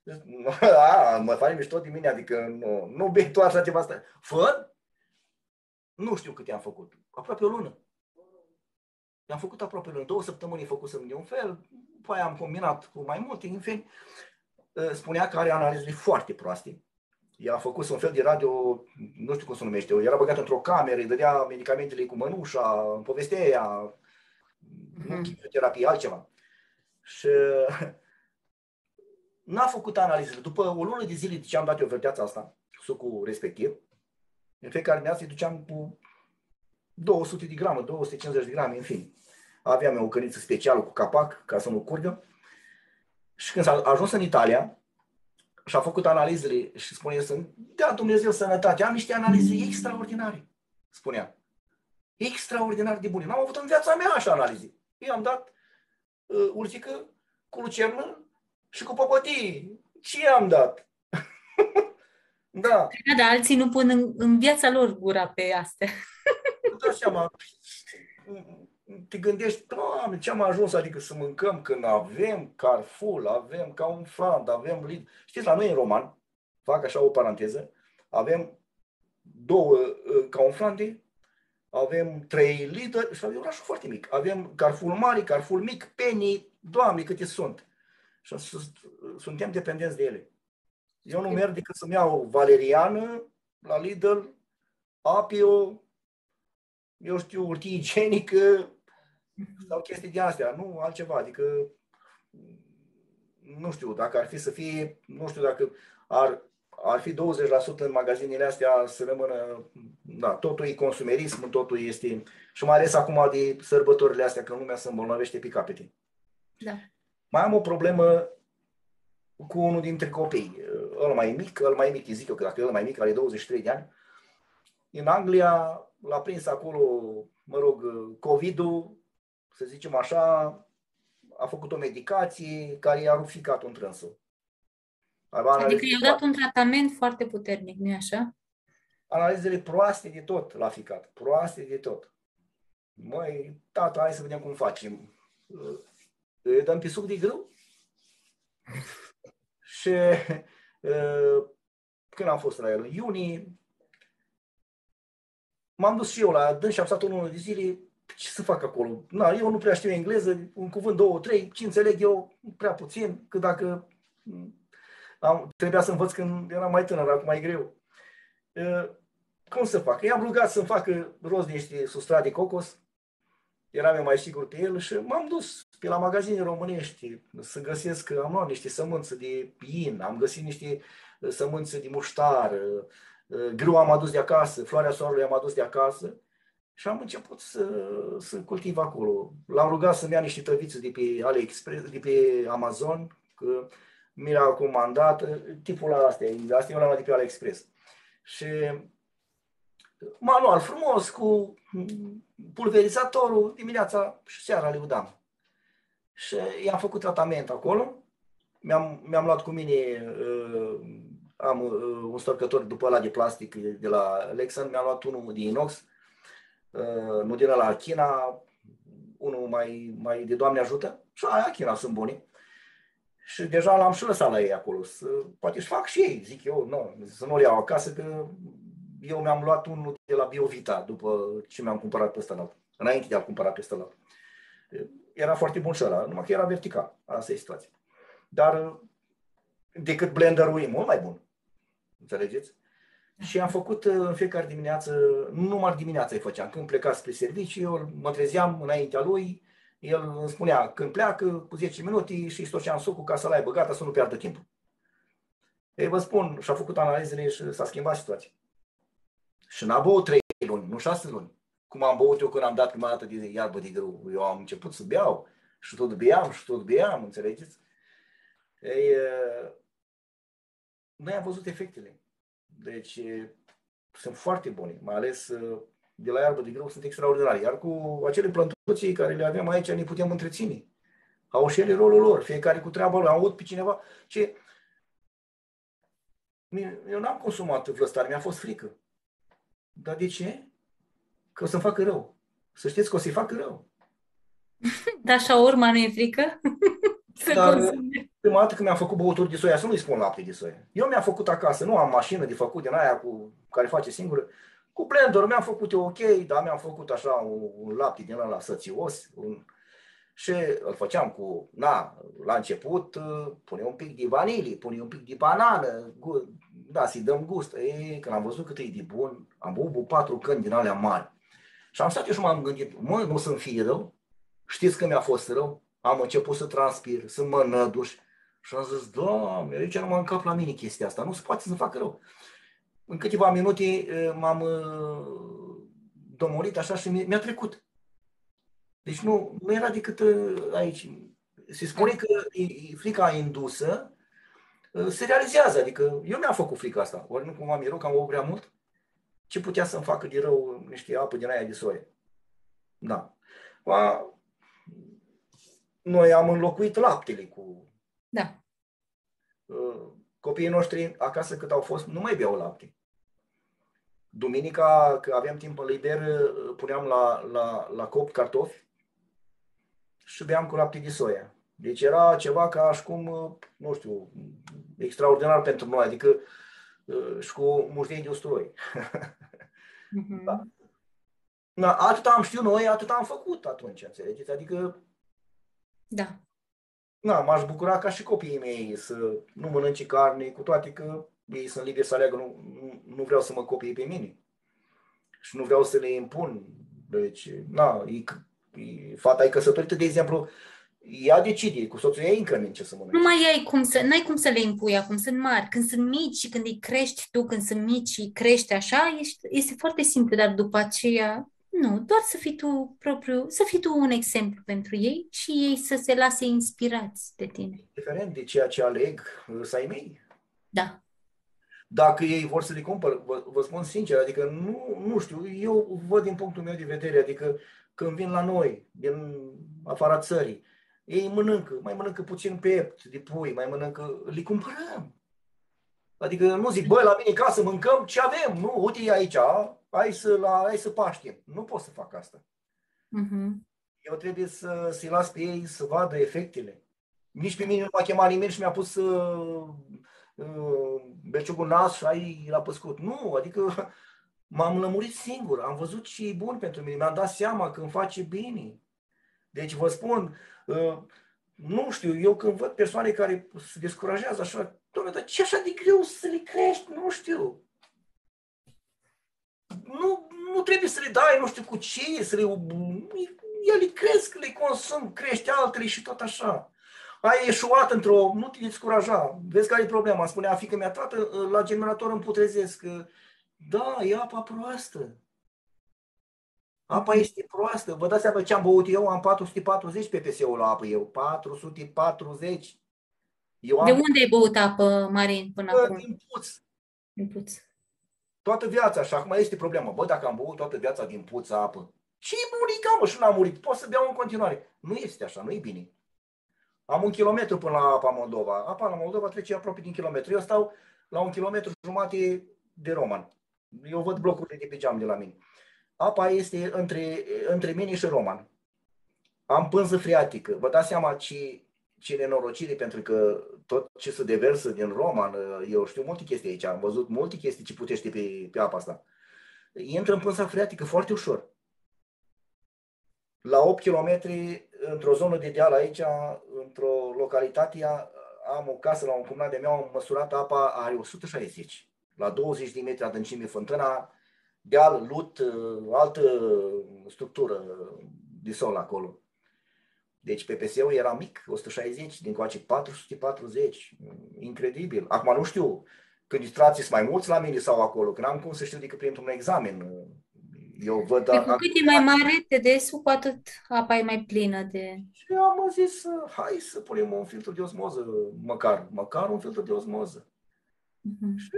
Speaker 1: [LAUGHS] A, mă faci mișto de mine, adică nu, nu bei tu așa ceva asta. Fă? Nu știu cât i-am făcut. Aproape o lună. I-am făcut aproape o lună. Două săptămâni făcusem de un fel, după aia am combinat cu mai multe, în fin. Spunea că are analizele foarte proaste i-a făcut un fel de radio, nu știu cum se numește, era băgat într-o cameră, îi dădea medicamentele cu mănușa, povestea ea, mm-hmm. Nu chimioterapie, altceva. Și [LAUGHS] n-a făcut analizele. După o lună de zile de ce am dat eu verdeața asta, sucul respectiv, în fiecare dimineață îi duceam cu 200 de grame, 250 de grame, în fin. Aveam eu o căniță specială cu capac ca să nu curgă. Și când s-a ajuns în Italia, și a făcut analizele și spune să dea Dumnezeu sănătate. Am niște analize extraordinare, spunea. Extraordinar de bune. N-am avut în viața mea așa analize. Eu am dat uh, urzică cu lucernă și cu păpătii. Ce am dat? [LAUGHS] da.
Speaker 2: Da, dar alții nu pun în, în viața lor gura pe astea.
Speaker 1: Nu seama te gândești, doamne, ce am ajuns, adică să mâncăm când avem Carrefour, avem ca un frant, avem Lid. Știți, la noi în roman, fac așa o paranteză, avem două uh, ca un frante, avem trei lideri și avem orașul foarte mic. Avem Carrefour mare, Carrefour mic, Penny, doamne, câte sunt. Și suntem dependenți de ele. Eu nu merg decât să-mi iau valeriană la Lidl, Apio, eu știu, urtie igienică, sau chestii de astea, nu altceva. Adică, nu știu, dacă ar fi să fie, nu știu dacă ar, ar fi 20% în magazinele astea să rămână, da, totul e consumerism, totul este, și mai ales acum de sărbătorile astea, că lumea se îmbolnăvește pe capete.
Speaker 2: Da.
Speaker 1: Mai am o problemă cu unul dintre copii, ăla mai mic, ăla mai mic, zic eu că dacă ăla mai mic, are 23 de ani, în Anglia l-a prins acolo, mă rog, COVID-ul, să zicem așa, a făcut o medicație care i-a ruficat un trânsul.
Speaker 2: Adică i-a dat un tratament foarte puternic, nu așa?
Speaker 1: Analizele proaste de tot l-a ficat. Proaste de tot. Măi, tata, hai să vedem cum facem. Îi dăm pe suc de grâu? [LAUGHS] și când am fost la el? În iunie, m-am dus și eu la dâns și am stat unul de zile ce să fac acolo? Na, eu nu prea știu engleză, un cuvânt, două, trei, ce înțeleg eu, prea puțin, că dacă am, trebuia să învăț când eram mai tânăr, acum mai greu. cum să fac? I-am rugat să-mi facă rost de niște sustrat de cocos, eram eu mai sigur pe el și m-am dus pe la magazine românești să găsesc, am luat niște sămânță de in, am găsit niște sămânță de muștar, grâu am adus de acasă, floarea soarelui am adus de acasă și am început să, să cultiv acolo. L-am rugat să-mi ia niște tăvițe de pe AliExpress, de pe Amazon, că mi l-a comandat, tipul la astea, astea eu l-am luat de pe AliExpress. Și manual frumos, cu pulverizatorul, dimineața și seara le udam. Și i-am făcut tratament acolo, mi-am, mi-am luat cu mine, uh, am uh, un storcător după ăla de plastic de la Lexan, mi-am luat unul de inox, uh, nu din la China, unul mai, mai de Doamne ajută, Și aia china sunt buni. Și deja l-am și lăsat la ei acolo. Să, poate își fac și ei, zic eu, nu, să nu-l iau acasă, că eu mi-am luat unul de la Biovita după ce mi-am cumpărat pe ăsta înainte de a cumpăra pe ăsta Era foarte bun și ăla, numai că era vertical. Asta e situația. Dar decât blenderul e mult mai bun. Înțelegeți? Și am făcut uh, în fiecare dimineață, nu numai dimineața îi făceam, când pleca spre serviciu, eu mă trezeam înaintea lui, el îmi spunea când pleacă, cu 10 minute și stoceam sucul ca să-l aibă gata, să nu piardă timpul. Ei vă spun, și-a făcut analizele și s-a schimbat situația. Și n-a băut 3 luni, nu 6 luni. Cum am băut eu când am dat prima dată de iarbă de grâu. Eu am început să beau și tot beam și tot beam, înțelegeți? Ei, noi am văzut efectele. Deci sunt foarte buni, mai ales de la iarbă de grâu sunt extraordinari. Iar cu acele plantuții care le avem aici ne putem întreține. Au și ele rolul lor, fiecare cu treaba lor. Am avut pe cineva ce... Eu n-am consumat vlăstare, mi-a fost frică. Dar de ce? Că o să-mi facă rău. Să știți că o să-i facă rău. [LAUGHS]
Speaker 2: Dar așa urma nu e frică? [LAUGHS]
Speaker 1: Să Dar prima dată când mi-am făcut băuturi de soia, să nu-i spun lapte de soia. Eu mi-am făcut acasă, nu am mașină de făcut din aia cu, care face singură. Cu blender mi-am făcut eu ok, dar mi-am făcut așa un, un lapte din ăla sățios. Un... Și îl făceam cu, na, la început pune un pic de vanilie, pune un pic de banană, da, să-i dăm gust. E, când am văzut cât e de bun, am băut patru căni din alea mari. Și am stat eu și m-am gândit, mă, nu să-mi fie rău? Știți că mi-a fost rău? Am început să transpir, să mă năduș. Și am zis, doamne, aici nu mă încap la mine chestia asta, nu se poate să facă rău. În câteva minute m-am domorit așa și mi-a trecut. Deci nu, nu era decât aici. Se spune că frica indusă se realizează. Adică eu mi-am făcut frica asta. Ori nu cumva mi că am prea mult. Ce putea să-mi facă de rău niște apă din aia de soie? Da. Ba, noi am înlocuit laptele cu...
Speaker 2: Da.
Speaker 1: Copiii noștri acasă cât au fost, nu mai beau lapte. Duminica, că aveam timp în liber, puneam la, la, la cop cartofi și beam cu lapte de soia. Deci era ceva ca și cum, nu știu, extraordinar pentru noi, adică și cu muștei de usturoi. Mm-hmm. [LAUGHS] Da. Da, atât am știut noi, atât am făcut atunci, înțelegeți? Adică...
Speaker 2: Da.
Speaker 1: Da, m-aș bucura ca și copiii mei să nu mănânce carne, cu toate că ei sunt liberi să aleagă, nu, nu, nu vreau să mă copii pe mine. Și nu vreau să le impun. Deci, na, e, e, fata e căsătorită, de exemplu, ea decide, cu soțul ei încă ce să mănânce.
Speaker 2: Nu mai ai cum să, n-ai cum să le impui acum, sunt mari. Când sunt mici și când îi crești tu, când sunt mici și crești așa, ești, este foarte simplu, dar după aceea, nu, doar să fii tu propriu, să fii tu un exemplu pentru ei și ei să se lase inspirați de tine.
Speaker 1: Diferent de ceea ce aleg să ai mei.
Speaker 2: Da.
Speaker 1: Dacă ei vor să le cumpăr, vă, vă spun sincer, adică nu, nu știu, eu văd din punctul meu de vedere, adică când vin la noi, din afara țării, ei mănâncă, mai mănâncă puțin piept de pui, mai mănâncă, le cumpărăm. Adică nu zic, băi, la mine casă mâncăm ce avem, nu, uite aici, hai să, la, hai să paștem. Nu pot să fac asta.
Speaker 2: Uh-huh.
Speaker 1: Eu trebuie să, să-i las pe ei să vadă efectele. Nici pe mine nu m-a chemat nimeni și mi-a pus uh, uh, belciugul nas și ai la păscut. Nu, adică m-am lămurit singur, am văzut ce e bun pentru mine, mi-am dat seama că îmi face bine. Deci vă spun, uh, nu știu, eu când văd persoane care se descurajează așa, doamne, dar ce așa de greu să le crești? Nu știu. Nu, nu trebuie să le dai, nu știu cu ce, să le... Ele cresc, le consum, crește altele și tot așa. Ai eșuat într-o... Nu te descuraja. Vezi care e problema? Spunea fică mea, tată, la generator îmi putrezesc. Da, e apa proastă. Apa este proastă. Vă dați seama ce am băut eu? Am 440 PPS-ul la apă eu. 440.
Speaker 2: Eu am... De unde ai băut apă, Marin, până
Speaker 1: Bă,
Speaker 2: acum?
Speaker 1: Din puț.
Speaker 2: Din puț.
Speaker 1: Toată viața. Și acum este problema. Bă, dacă am băut toată viața din puț apă, ce murit, mă, și n-am murit. Pot să beau în continuare. Nu este așa, nu e bine. Am un kilometru până la apa Moldova. Apa la Moldova trece aproape din kilometru. Eu stau la un kilometru jumate de Roman. Eu văd blocurile de pe geam de la mine apa este între, între mine și Roman. am pânză freatică. Vă dați seama ce, ce nenorocire, pentru că tot ce se deversă din Roman, eu știu multe chestii aici, am văzut multe chestii ce putește pe, pe apa asta. Intră în pânza freatică foarte ușor. La 8 km, într-o zonă de deal aici, într-o localitate, am o casă la un cumnat de meu, am măsurat apa, are 160. La 20 de metri adâncime fântâna, deal, lut, altă structură de sol acolo. Deci PPS-ul era mic, 160, din coace 440, incredibil. Acum nu știu când distrații sunt mai mulți la mine sau acolo, că n-am cum să știu decât printr-un examen. Eu văd...
Speaker 2: Pe cu cât e mai mare TDS-ul, cu atât apa e mai plină de...
Speaker 1: Și am zis, hai să punem un filtru de osmoză, măcar, măcar un filtru de osmoză. Uh-huh. Și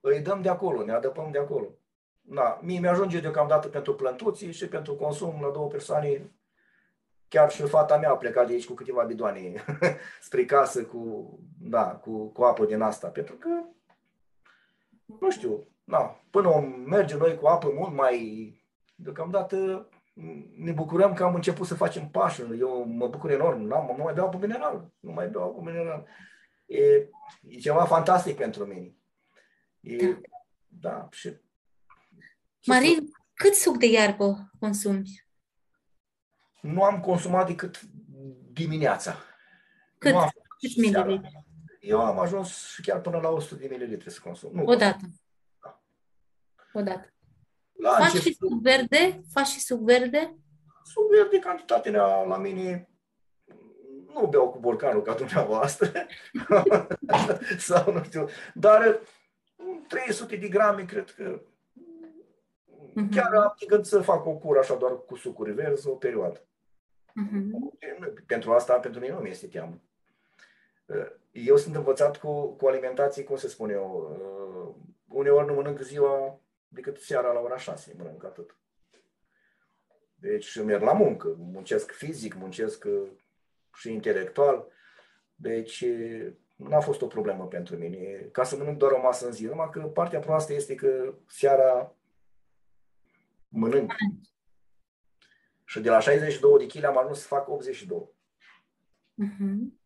Speaker 1: îi dăm de acolo, ne adăpăm de acolo. Na, mie mi-ajunge deocamdată pentru plântuții și pentru consum la două persoane chiar și fata mea a plecat de aici cu câteva bidoane [LAUGHS] spre casă cu, da, cu, cu apă din asta, pentru că, nu știu, da, până mergem noi cu apă mult mai, deocamdată ne bucurăm că am început să facem pași. Eu mă bucur enorm, nu, nu mai beau apă mineral, nu mai beau apă mineral. E, e ceva fantastic pentru mine. E, da. da și,
Speaker 2: Marin, cât suc de iarbă consumi?
Speaker 1: nu am consumat decât dimineața.
Speaker 2: Cât? Nu am Cât mililitri?
Speaker 1: Eu am ajuns chiar până la 100 de mililitri să consum. Nu
Speaker 2: Odată. Da. Odată. La Faci început, și suc verde? Faci și suc verde?
Speaker 1: Suc verde, cantitatea la mine nu beau cu borcanul ca dumneavoastră, [LAUGHS] sau nu știu, dar 300 de grame cred că uh-huh. chiar am gând să fac o cură așa doar cu sucuri verzi o perioadă. Uh-huh. Pentru asta, pentru mine nu mi este teamă. Eu sunt învățat cu, cu alimentație, cum se spune eu, uneori nu mănânc ziua decât seara la ora 6, mănânc atât. Deci merg la muncă, muncesc fizic, muncesc uh, și intelectual. Deci uh, n-a fost o problemă pentru mine. Ca să mănânc doar o masă în zi, numai că partea proastă este că seara mănânc. Și de la 62 de kg am ajuns să fac 82. Uh-huh. Mhm.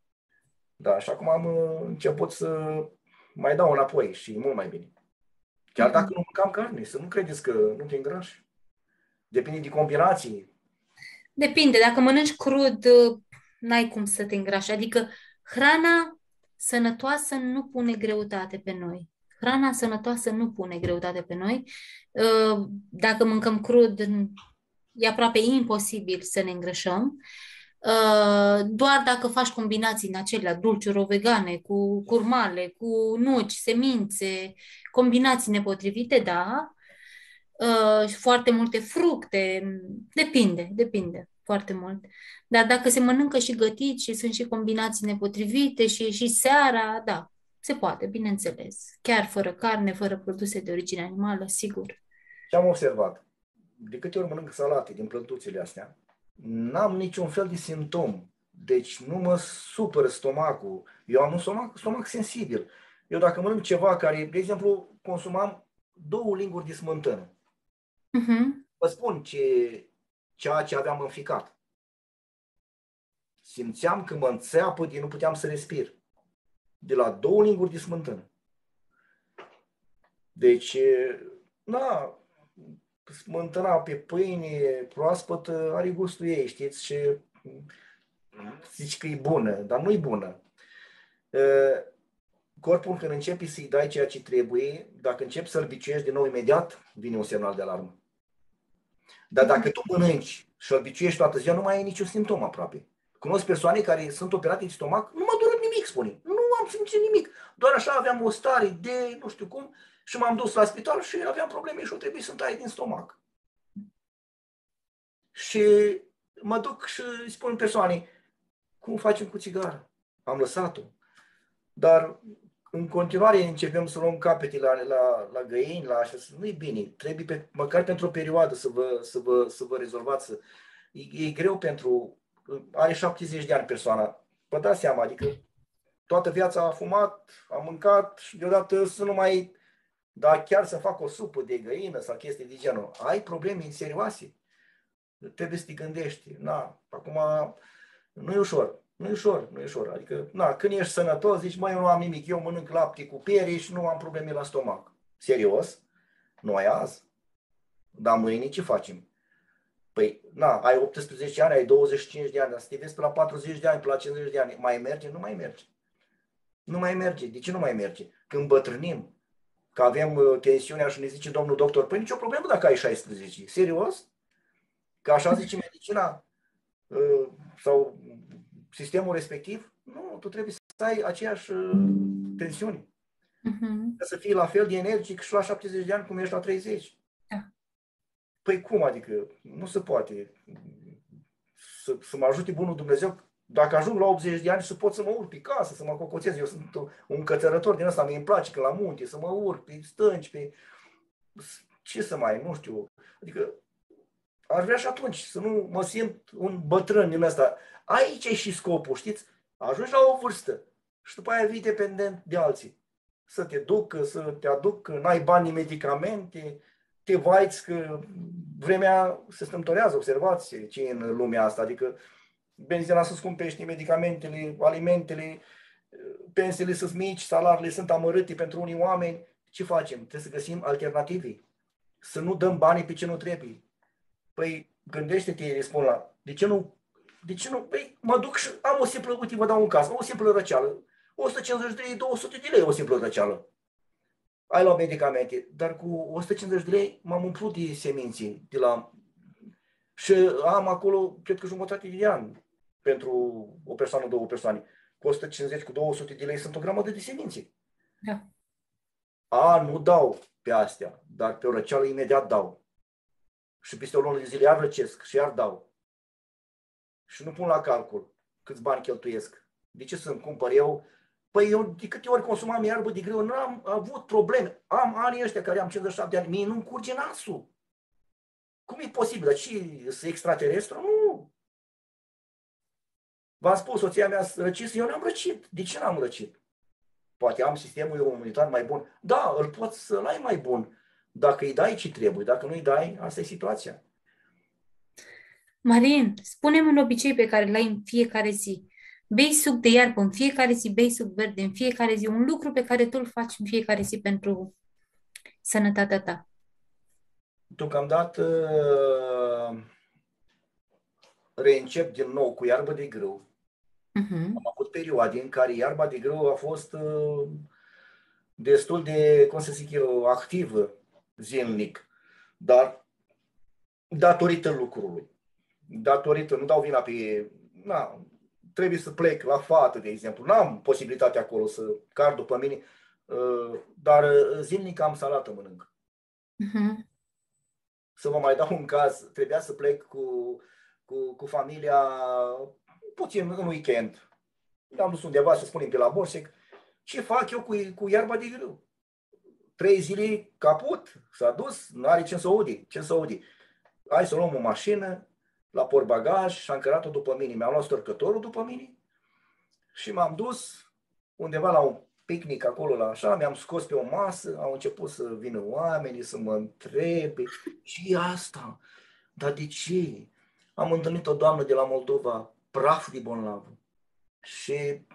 Speaker 1: Da, și acum am uh, început să mai dau înapoi și e mult mai bine. Chiar uh-huh. dacă nu mâncam carne, să nu credeți că nu te îngrași. Depinde de combinații.
Speaker 2: Depinde. Dacă mănânci crud, uh, n-ai cum să te îngrași. Adică hrana sănătoasă nu pune greutate pe noi. Hrana sănătoasă nu pune greutate pe noi. Uh, dacă mâncăm crud, e aproape imposibil să ne îngrășăm. Uh, doar dacă faci combinații în acelea, dulciuri vegane, cu curmale, cu nuci, semințe, combinații nepotrivite, da, uh, foarte multe fructe, depinde, depinde foarte mult. Dar dacă se mănâncă și gătit și sunt și combinații nepotrivite și, și seara, da, se poate, bineînțeles. Chiar fără carne, fără produse de origine animală, sigur.
Speaker 1: Ce am observat? de câte ori mănânc salate din plăntuțele astea, n-am niciun fel de simptom. Deci nu mă supără stomacul. Eu am un stomac, stomac sensibil. Eu dacă mănânc ceva care, de exemplu, consumam două linguri de smântână. Uh-huh. Vă spun ce, ceea ce aveam în ficat. Simțeam că mă înțeapă de nu puteam să respir. De la două linguri de smântână. Deci, na, smântâna pe pâine proaspătă are gustul ei, știți, și zici că e bună, dar nu e bună. Corpul când începi să-i dai ceea ce trebuie, dacă începi să-l biciuiești din nou imediat, vine un semnal de alarmă. Dar dacă tu mănânci și îl biciuiești toată ziua, nu mai ai niciun simptom aproape. Cunosc persoane care sunt operate de stomac, nu m-a durut nimic, spune. Nu am simțit nimic. Doar așa aveam o stare de, nu știu cum, și m-am dus la spital și aveam probleme și o trebuie să-mi tai din stomac. Și mă duc și îi spun persoanei, cum facem cu țigară? Am lăsat-o. Dar în continuare începem să luăm capete la, la, la găini, la așa, nu-i bine, trebuie pe, măcar pentru o perioadă să vă, să vă, să vă rezolvați. Să, e, e greu pentru, are 70 de ani persoana, vă dați seama, adică toată viața a fumat, a mâncat și deodată să nu mai dar chiar să fac o supă de găină sau chestii de genul, ai probleme serioase. trebuie să te gândești. Na, acum nu e ușor. Nu e ușor, nu e ușor. Adică, na, când ești sănătos, zici, mai eu nu am nimic, eu mănânc lapte cu pieri și nu am probleme la stomac. Serios? Nu ai azi? Dar mâine ce facem? Păi, na, ai 18 ani, ai 25 de ani, dar să te vezi pe la 40 de ani, pe la 50 de ani, mai merge? Nu mai merge. Nu mai merge. De ce nu mai merge? Când bătrânim, că avem uh, tensiunea și ne zice domnul doctor, păi nicio problemă dacă ai 16. Serios? Că așa zice medicina uh, sau sistemul respectiv? Nu, tu trebuie să ai aceeași uh, tensiune. Uh-huh. Să fii la fel de energic și la 70 de ani cum ești la 30. Da. Păi cum adică? Nu se poate. Să, să mă ajute Bunul Dumnezeu dacă ajung la 80 de ani să pot să mă urc pe casă, să mă cocoțez. Eu sunt un cățărător din ăsta, mi îmi place că la munte, să mă urc pe stânci, pe... Ce să mai, nu știu. Adică aș vrea și atunci să nu mă simt un bătrân din ăsta. Aici e și scopul, știți? Ajungi la o vârstă și după aia vii dependent de alții. Să te ducă, să te aduc, n-ai bani medicamente, te vaiți că vremea se strâmtorează, observați ce e în lumea asta, adică benzina să scumpește, medicamentele, alimentele, pensiile sunt mici, salariile sunt amărâte pentru unii oameni. Ce facem? Trebuie să găsim alternative. Să nu dăm banii pe ce nu trebuie. Păi gândește-te, îi spun la, de ce nu, de ce nu, păi mă duc și am o simplă, uite, vă dau un caz, o simplă răceală, 150 de lei, 200 de lei o simplă răceală. Ai luat medicamente, dar cu 150 de lei m-am umplut de seminții de la... Și am acolo, cred că jumătate de an pentru o persoană, două persoane. Cu 150, cu 200 de lei sunt o grămadă de semințe. Da. A, nu dau pe astea, dar pe o răceală imediat dau. Și peste o lună de zile iar răcesc și iar dau. Și nu pun la calcul câți bani cheltuiesc. De ce să-mi cumpăr eu? Păi eu de câte ori consumam iarbă de greu, nu am avut probleme. Am anii ăștia care am 57 de ani, mie nu-mi curge nasul. Cum e posibil? Dar ce, să extraterestru? Nu. V-am spus, soția mea răcit, eu n-am răcit. De ce n-am răcit? Poate am sistemul imunitar mai bun. Da, îl poți să-l ai mai bun. Dacă îi dai ce trebuie, dacă nu îi dai, asta e situația.
Speaker 2: Marin, spune-mi un obicei pe care l-ai în fiecare zi. Bei suc de iarbă în fiecare zi, bei suc verde în fiecare zi, un lucru pe care tu îl faci în fiecare zi pentru sănătatea ta.
Speaker 1: Deocamdată uh, reîncep din nou cu iarbă de grâu. Uh-huh. Am avut perioade în care iarba de grâu a fost uh, destul de, cum să zic eu, activă zilnic, dar datorită lucrului. Datorită, nu dau vina pe... Na, trebuie să plec la fată, de exemplu. N-am posibilitatea acolo să car după mine, uh, dar zilnic am salată mănânc. Uh-huh. Să vă mai dau un caz. Trebuia să plec cu cu, cu familia puțin în weekend. Am dus undeva, să spunem, pe la Borsec. Ce fac eu cu, cu iarba de grâu? Trei zile caput, s-a dus, nu are ce să audi, ce să audi. Hai să luăm o mașină, la portbagaj și am cărat-o după mine. Mi-am luat storcătorul după mine și m-am dus undeva la un picnic acolo la așa, mi-am scos pe o masă, au început să vină oamenii să mă întrebe, ce asta? Dar de ce? am întâlnit o doamnă de la Moldova, praf de bolnavă și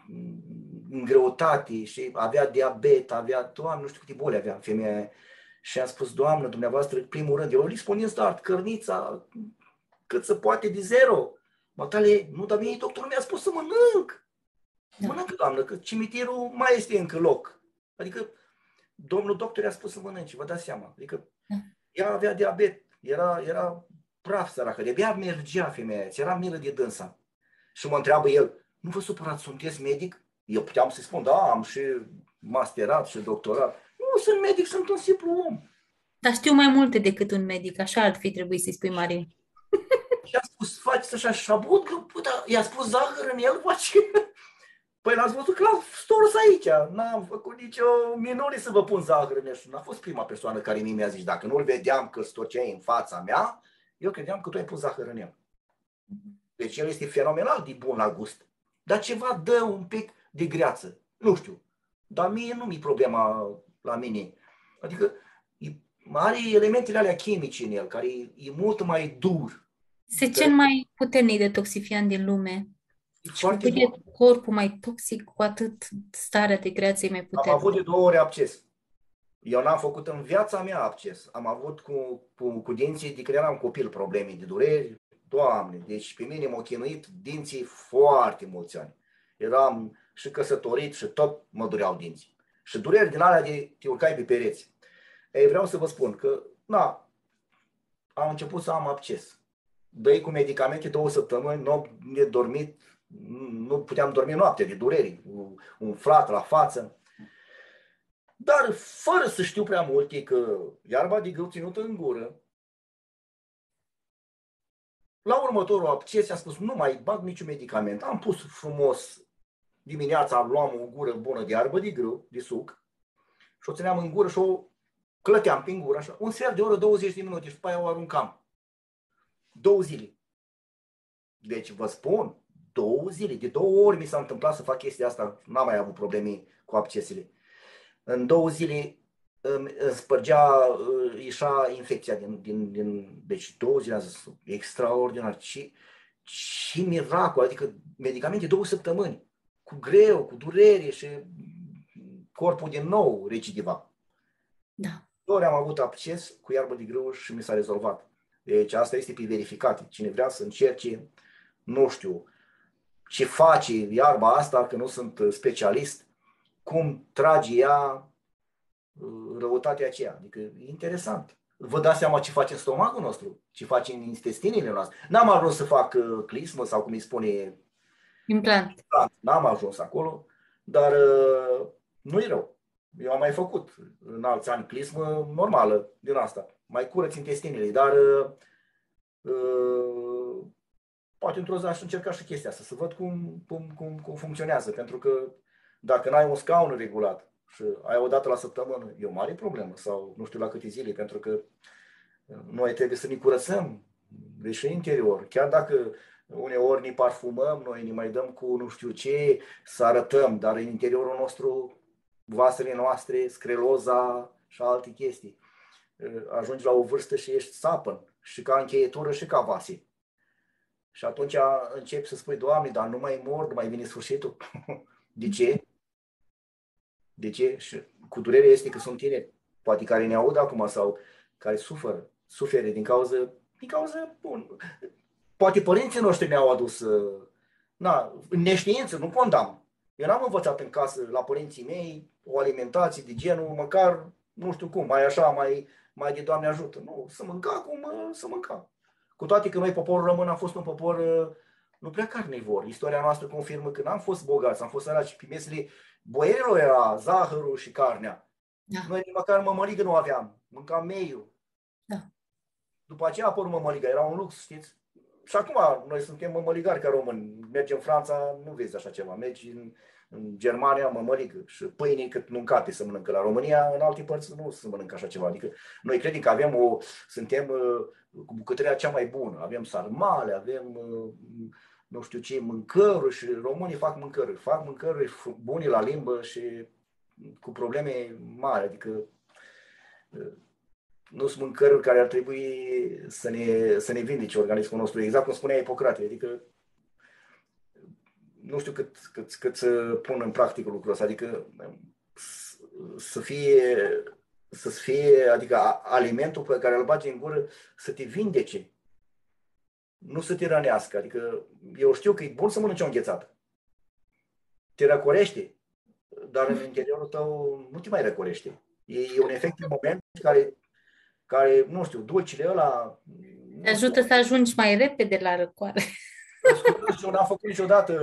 Speaker 1: în greutate și avea diabet, avea, doamne, nu știu câte boli avea femeia Și am spus, doamnă, dumneavoastră, primul rând, eu îi spun în start, cărnița, cât se poate de zero. Matale, nu, dar mie doctorul mi-a spus să mănânc. Da. Mănânc, doamnă, că cimitirul mai este încă loc. Adică, domnul doctor i-a spus să mănânce, vă dați seama. Adică, da. ea avea diabet, era, era praf săracă, de abia mergea femeia, ți era milă de dânsa. Și mă întreabă el, nu vă supărați, sunteți medic? Eu puteam să-i spun, da, am și masterat și doctorat. Nu sunt medic, sunt un simplu om.
Speaker 2: Dar știu mai multe decât un medic, așa ar fi trebuit să-i spui, Marin. [LAUGHS]
Speaker 1: și a spus, faci așa șabut, da, i-a spus zahăr în el, faci. [LAUGHS] Păi l-ați văzut că l-am stors aici. N-am făcut nicio minune să vă pun zahăr în el. N-a fost prima persoană care mi-a zis, dacă nu-l vedeam că storceai în fața mea, eu credeam că tu ai pus zahăr în el. Deci el este fenomenal de bun la gust. Dar ceva dă un pic de greață. Nu știu. Dar mie nu mi problema la mine. Adică are elementele alea chimice în el, care e, e mult mai dur.
Speaker 2: Este cel mai puternic detoxifiant din lume.
Speaker 1: E
Speaker 2: Și cu
Speaker 1: foarte
Speaker 2: cât e
Speaker 1: bun.
Speaker 2: corpul mai toxic, cu atât starea de greață e mai
Speaker 1: Am
Speaker 2: puternică.
Speaker 1: avut de două ori acces. Eu n-am făcut în viața mea acces. Am avut cu, cu, cu dinții de când eram copil probleme de dureri. Doamne, deci pe mine m-au chinuit dinții foarte mulți ani. Eram și căsătorit și tot mă dureau dinții. Și dureri din alea de te urcai pe pereți. Ei, vreau să vă spun că, na, am început să am acces. Dăi cu medicamente două săptămâni, nu am dormit, nu puteam dormi noapte de dureri, umflat la față. Dar fără să știu prea mult, e că iarba de grâu ținută în gură, la următorul acces am spus, nu mai bag niciun medicament. Am pus frumos, dimineața luam o gură bună de iarbă de grâu, de suc, și o țineam în gură și o clăteam prin gură, așa, un sfert de oră, 20 de minute și după aia o aruncam. Două zile. Deci vă spun, două zile, de două ori mi s-a întâmplat să fac chestia asta, n-am mai avut probleme cu abscesele. În două zile îmi, îmi spărgea, uh, ieșea infecția din, din, din, deci două zile am zis, extraordinar. Și, și miracol, adică medicamente două săptămâni, cu greu, cu durere și corpul din nou recidiva.
Speaker 2: Da.
Speaker 1: Ori am avut acces cu iarbă de grâu și mi s-a rezolvat. Deci asta este pe verificat. Cine vrea să încerce, nu știu, ce face iarba asta, că nu sunt specialist, cum trage ea uh, răutatea aceea. Adică e interesant. Vă dați seama ce face în stomacul nostru, ce face în intestinile noastre. N-am ajuns să fac uh, clismă sau cum îi spune,
Speaker 2: Implant.
Speaker 1: n-am ajuns acolo, dar uh, nu-i rău. Eu am mai făcut în alți ani clismă normală din asta. Mai curăț intestinele, dar uh, uh, poate într-o zi aș încerca și chestia asta, să văd cum, cum, cum, cum funcționează. Pentru că dacă n-ai un scaun regulat și ai o dată la săptămână, e o mare problemă sau nu știu la câte zile, pentru că noi trebuie să ne curățăm, deci în interior. Chiar dacă uneori ne parfumăm, noi ne mai dăm cu nu știu ce, să arătăm, dar în interiorul nostru, vasele noastre, scleroza și alte chestii. Ajungi la o vârstă și ești sapăn, și ca încheietură și ca vase. Și atunci începi să spui, Doamne, dar nu mai mor, nu mai vine sfârșitul. [LAUGHS] De ce? De ce? Și cu durere este că sunt tineri, poate care ne aud acum sau care suferă, sufere din cauza, din cauza, bun, poate părinții noștri ne-au adus, na, în neștiință, nu condamn. Eu n-am învățat în casă la părinții mei o alimentație de genul, măcar, nu știu cum, mai așa, mai, mai de Doamne ajută. Nu, să mânca cum să mânca. Cu toate că noi, poporul român, am fost un popor nu prea carnivor. Istoria noastră confirmă că n-am fost bogați, am fost săraci. Pe mesele boierilor era zahărul și carnea.
Speaker 2: Da.
Speaker 1: Noi nici măcar mămăligă nu aveam. Mâncam meiul.
Speaker 2: Da.
Speaker 1: După aceea a apărut mămăliga. Era un lux, știți? Și acum noi suntem mămăligari ca români. Mergi în Franța, nu vezi așa ceva. Mergi în, în Germania, mămăligă. Și pâine cât mâncate să mănâncă. La România, în alte părți, nu se mănâncă așa ceva. Adică noi credem că avem o, suntem uh, cu bucătăria cea mai bună. Avem sarmale, avem uh, nu știu ce, mâncăruri și românii fac mâncăruri. Fac mâncăruri bune la limbă și cu probleme mari. Adică uh, nu sunt mâncăruri care ar trebui să ne, să ne vindece organismul nostru, exact cum spunea Ipocrate. Adică nu știu cât, cât, cât să pun în practică lucrul ăsta, adică să fie, să fie, adică alimentul pe care îl bagi în gură să te vindece, nu să te rănească. Adică eu știu că e bun să mănânci o înghețată. Te răcorește, dar în interiorul tău nu te mai răcorește. E, e un efect în moment care care, nu știu, dulcile ăla...
Speaker 2: Te ajută să ajungi mai repede la răcoare.
Speaker 1: Eu n-am făcut niciodată...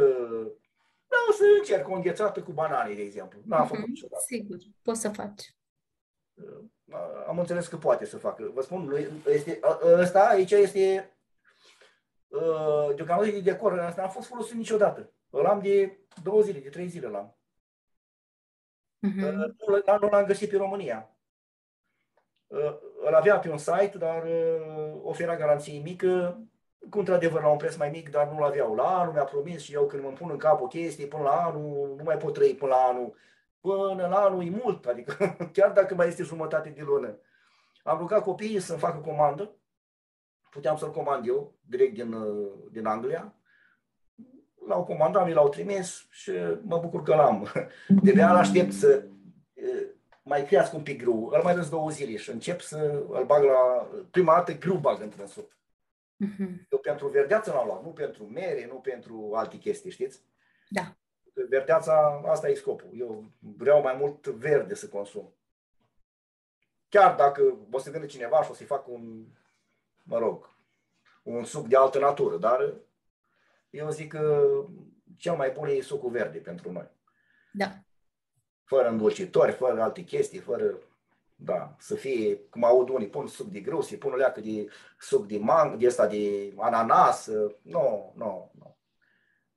Speaker 1: Vreau să încerc o înghețată cu banane, de exemplu. N-am făcut niciodată.
Speaker 2: Sigur, poți să faci.
Speaker 1: Am înțeles că poate să facă. Vă spun, este, ăsta aici este deocamdată de decor, ăsta n-a fost folosit niciodată. Îl am de două zile, de trei zile l-am. Uh-huh. Nu, nu l-am găsit pe România îl avea pe un site, dar oferea garanție mică, cu într-adevăr la un preț mai mic, dar nu-l aveau. La anul mi-a promis și eu când mă pun în cap o chestie, până la anul, nu mai pot trăi până la anul. Până la anul e mult, adică [LAUGHS] chiar dacă mai este jumătate de lună. Am rugat copiii să-mi facă comandă puteam să-l comand eu, direct din, din Anglia. L-au comandat, mi l-au trimis și mă bucur că l-am. [LAUGHS] De real aștept să mai crească un pic grâu, îl mai lăs două zile și încep să îl bag la... Prima dată grâu bag într-un sup. Uh-huh. Eu pentru verdeață l-am luat, nu pentru mere, nu pentru alte chestii, știți?
Speaker 2: Da.
Speaker 1: Verdeața, asta e scopul. Eu vreau mai mult verde să consum. Chiar dacă o să vină cineva și o să-i fac un, mă rog, un suc de altă natură, dar eu zic că cel mai bun e sucul verde pentru noi.
Speaker 2: Da.
Speaker 1: Fără îndulcitori, fără alte chestii, fără da, să fie, cum aud unii, pun suc de grâu, să pun o leacă de suc de mang, de asta de ananas. Nu, nu, nu.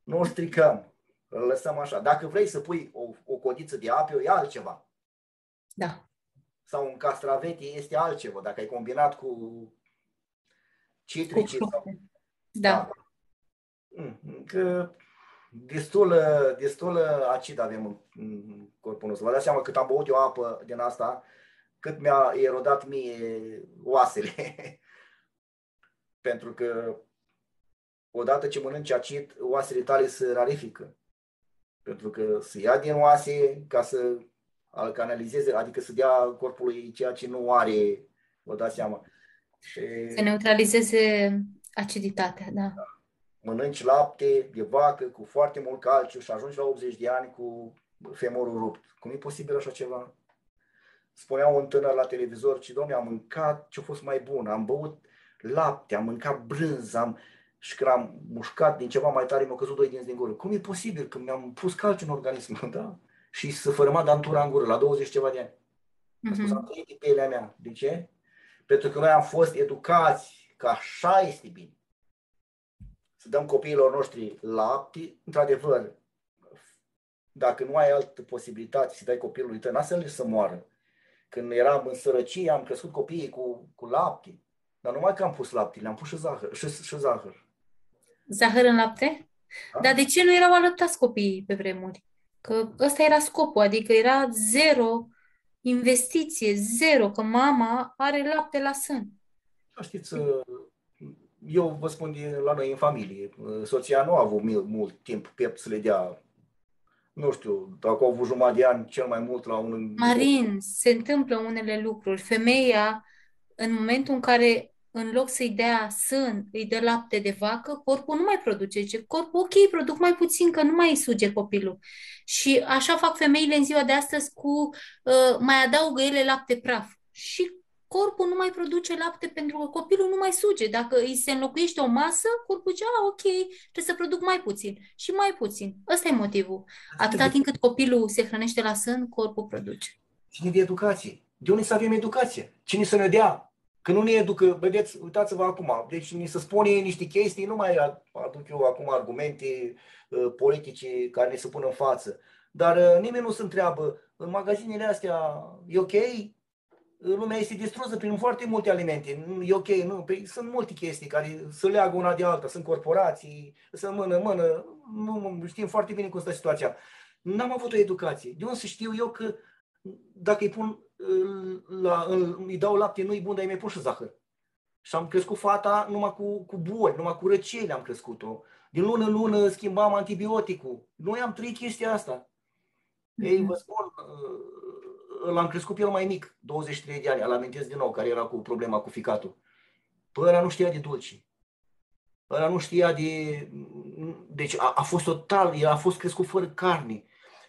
Speaker 1: Nu stricăm. Îl lăsăm așa. Dacă vrei să pui o, o codiță de apio, e altceva.
Speaker 2: Da.
Speaker 1: Sau un castravete este altceva. Dacă ai combinat cu citrici sau...
Speaker 2: Da. da.
Speaker 1: Mm, că destul, destul acid avem în corpul nostru. Vă dați seama cât am băut eu apă din asta, cât mi-a erodat mie oasele. [LAUGHS] Pentru că odată ce mănânci acid, oasele tale se rarifică. Pentru că se ia din oase ca să al canalizeze, adică să dea corpului ceea ce nu are, vă dați seama.
Speaker 2: Și... Să neutralizeze aciditatea, da. da.
Speaker 1: Mănânci lapte de vacă cu foarte mult calciu și ajungi la 80 de ani cu femorul rupt. Cum e posibil așa ceva? Spunea un tânăr la televizor, ci domnule, am mâncat ce a fost mai bun, am băut lapte, am mâncat brânză, am... și când am mușcat din ceva mai tare, mi-au căzut doi dinți din gură. Cum e posibil? Când mi-am pus calciu în organism, [LAUGHS] da? Și să fărâma dantura în gură la 20 ceva de ani. Mm-hmm. Am spus, am trăit pe pielea mea. De ce? Pentru că noi am fost educați că așa este bine. Să dăm copiilor noștri lapte, într-adevăr, dacă nu ai altă posibilitate să dai copilului tău, n să le să moară. Când eram în sărăcie, am crescut copiii cu, cu lapte. Dar numai că am pus lapte, le-am pus și zahăr. Și, și zahăr.
Speaker 2: Zahăr în lapte? Da? Dar de ce nu erau alăptați copiii pe vremuri? Că ăsta era scopul, adică era zero investiție, zero, că mama are lapte la sân.
Speaker 1: Știți, eu vă spun la noi în familie, soția nu a avut mult, mult timp piept să le dea nu știu, dacă au avut jumătate de ani, cel mai mult la un...
Speaker 2: Marin, se întâmplă unele lucruri. Femeia, în momentul în care în loc să-i dea sân, îi dă lapte de vacă, corpul nu mai produce. Ce corpul, ok, produc mai puțin, că nu mai suge copilul. Și așa fac femeile în ziua de astăzi cu, uh, mai adaugă ele lapte praf. Și corpul nu mai produce lapte pentru că copilul nu mai suge. Dacă îi se înlocuiește o masă, corpul zice, ah, ok, trebuie să produc mai puțin și mai puțin. Ăsta e motivul. Atâta timp cât copilul se hrănește la sân, corpul produce.
Speaker 1: Cine de educație. De unde să avem educație? Cine să ne dea? Că nu ne educă, vedeți, uitați-vă acum, deci ni se spune niște chestii, nu mai aduc eu acum argumente uh, politice care ne se pun în față, dar uh, nimeni nu se întreabă, în magazinele astea e ok? lumea este distrusă prin foarte multe alimente. E ok, nu? Păi sunt multe chestii care se leagă una de alta. Sunt corporații, sunt mână-mână. Nu știm foarte bine cum stă situația. N-am avut o educație. De unde să știu eu că dacă îi pun la, îi dau lapte, nu-i bun, dar îi mai pun și zahăr. Și am crescut fata numai cu, cu boli, numai cu răceli am crescut-o. Din lună în lună schimbam antibioticul. Noi am trăit chestia asta. Mm-hmm. Ei, vă spun, l-am crescut pe el mai mic, 23 de ani, îl amintesc din nou, care era cu problema cu ficatul. Păi ăla nu știa de dulci. Ăla nu știa de... Deci a, a fost total, el a fost crescut fără carne.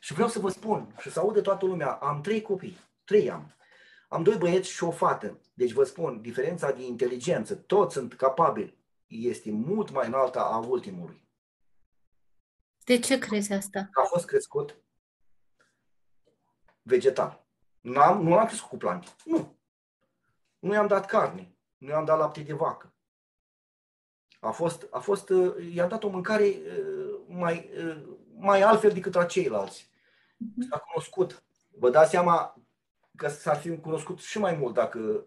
Speaker 1: Și vreau să vă spun, și să aude toată lumea, am trei copii, trei am. Am doi băieți și o fată. Deci vă spun, diferența de inteligență, toți sunt capabili, este mult mai înaltă a ultimului.
Speaker 2: De ce crezi asta?
Speaker 1: A fost crescut vegetal. N-am, nu am crescut cu plante. Nu. Nu i-am dat carne. Nu i-am dat lapte de vacă. A fost, a fost, uh, i-am dat o mâncare uh, mai, uh, mai altfel decât a ceilalți. Mhm. S-a cunoscut. Vă dați seama că s-ar fi cunoscut și mai mult dacă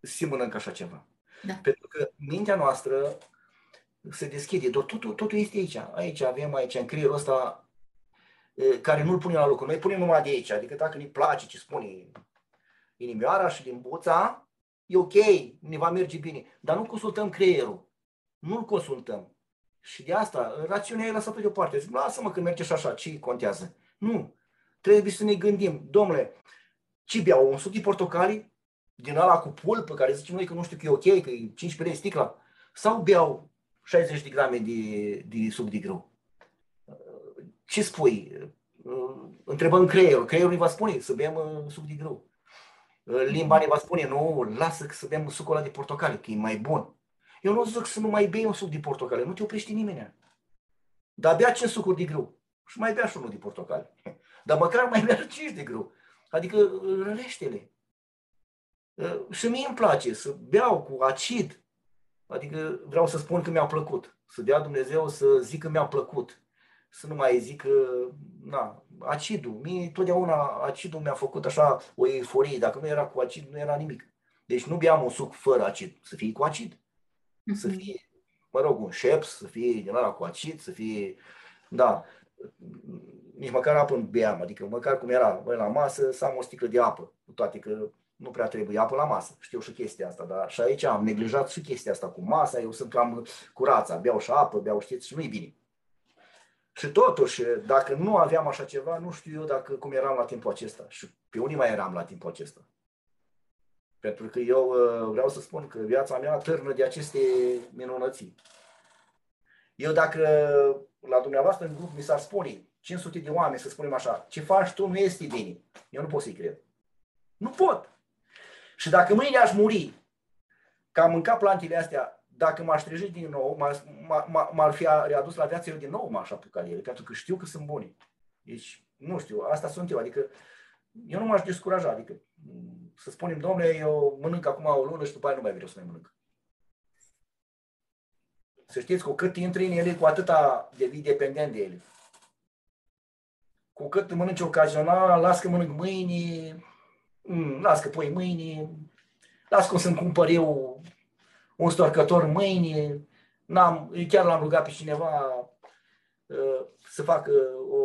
Speaker 1: se mănâncă așa ceva. Da. Pentru că mintea noastră se deschide. Totul, totul este aici. Aici avem aici, în creierul ăsta, care nu-l punem la locul. Noi punem numai de aici, adică dacă ne place ce spune inimioara și limbuța, e ok, ne va merge bine, dar nu consultăm creierul. Nu-l consultăm. Și de asta, rațiunea e lăsată deoparte. Zic, lasă-mă că merge și așa, ce contează? Nu. Trebuie să ne gândim, domnule, ce beau? Un suc de portocalii din ala cu pulpă, care zicem noi că nu știu că e ok, că e 15 lei sticla, sau beau 60 de grame de, de suc de grâu? Ce spui? Întrebăm creierul. Creierul ne va spune să bem uh, suc de grâu. Limba ne va spune, nu, lasă să bem sucul ăla de portocale, că e mai bun. Eu nu zic să nu mai bei un suc de portocale, nu te oprește nimeni. Dar bea 5 sucuri de grâu și mai bea și unul de portocale. [LAUGHS] Dar măcar mai bea 5 de grâu. Adică rărește-le. Ă, și mie îmi place să beau cu acid. Adică vreau să spun că mi-a plăcut. Să dea Dumnezeu să zic că mi-a plăcut. Să nu mai zic că, na, acidul. Mie totdeauna acidul mi-a făcut așa o euforie. Dacă nu era cu acid, nu era nimic. Deci nu beam un suc fără acid. Să fie cu acid. Mm-hmm. Să fie, mă rog, un șeps, să fie din ăla cu acid, să fie, da, nici măcar apă nu beam, adică măcar cum era bă, la masă, să am o sticlă de apă, cu toate că nu prea trebuie apă la masă, știu și chestia asta, dar și aici am neglijat și chestia asta cu masa, eu sunt cam curața, beau și apă, beau știți și nu-i bine. Și totuși, dacă nu aveam așa ceva, nu știu eu dacă cum eram la timpul acesta și pe unii mai eram la timpul acesta. Pentru că eu uh, vreau să spun că viața mea târnă de aceste minunății. Eu dacă la dumneavoastră în grup mi s-ar spune 500 de oameni să spunem așa, ce faci tu nu este bine. Eu nu pot să-i cred. Nu pot. Și dacă mâine aș muri, că am mâncat plantele astea, dacă m-aș trezi din nou, m-ar fi readus la viață, eu din nou m-aș apuca de ele, pentru că știu că sunt bune. Deci, nu știu, asta sunt eu, adică eu nu m-aș descuraja, adică să spunem, domnule, eu mănânc acum o lună și după aia nu mai vreau să mai mănânc. Să știți, cu cât intri în ele, cu atâta devii dependent de ele. Cu cât mănânci ocazional, las că mănânc mâine, mm, las că pui mâine, las că o să-mi cumpăr eu un storcător mâine, n-am, chiar l-am rugat pe cineva uh, să facă o,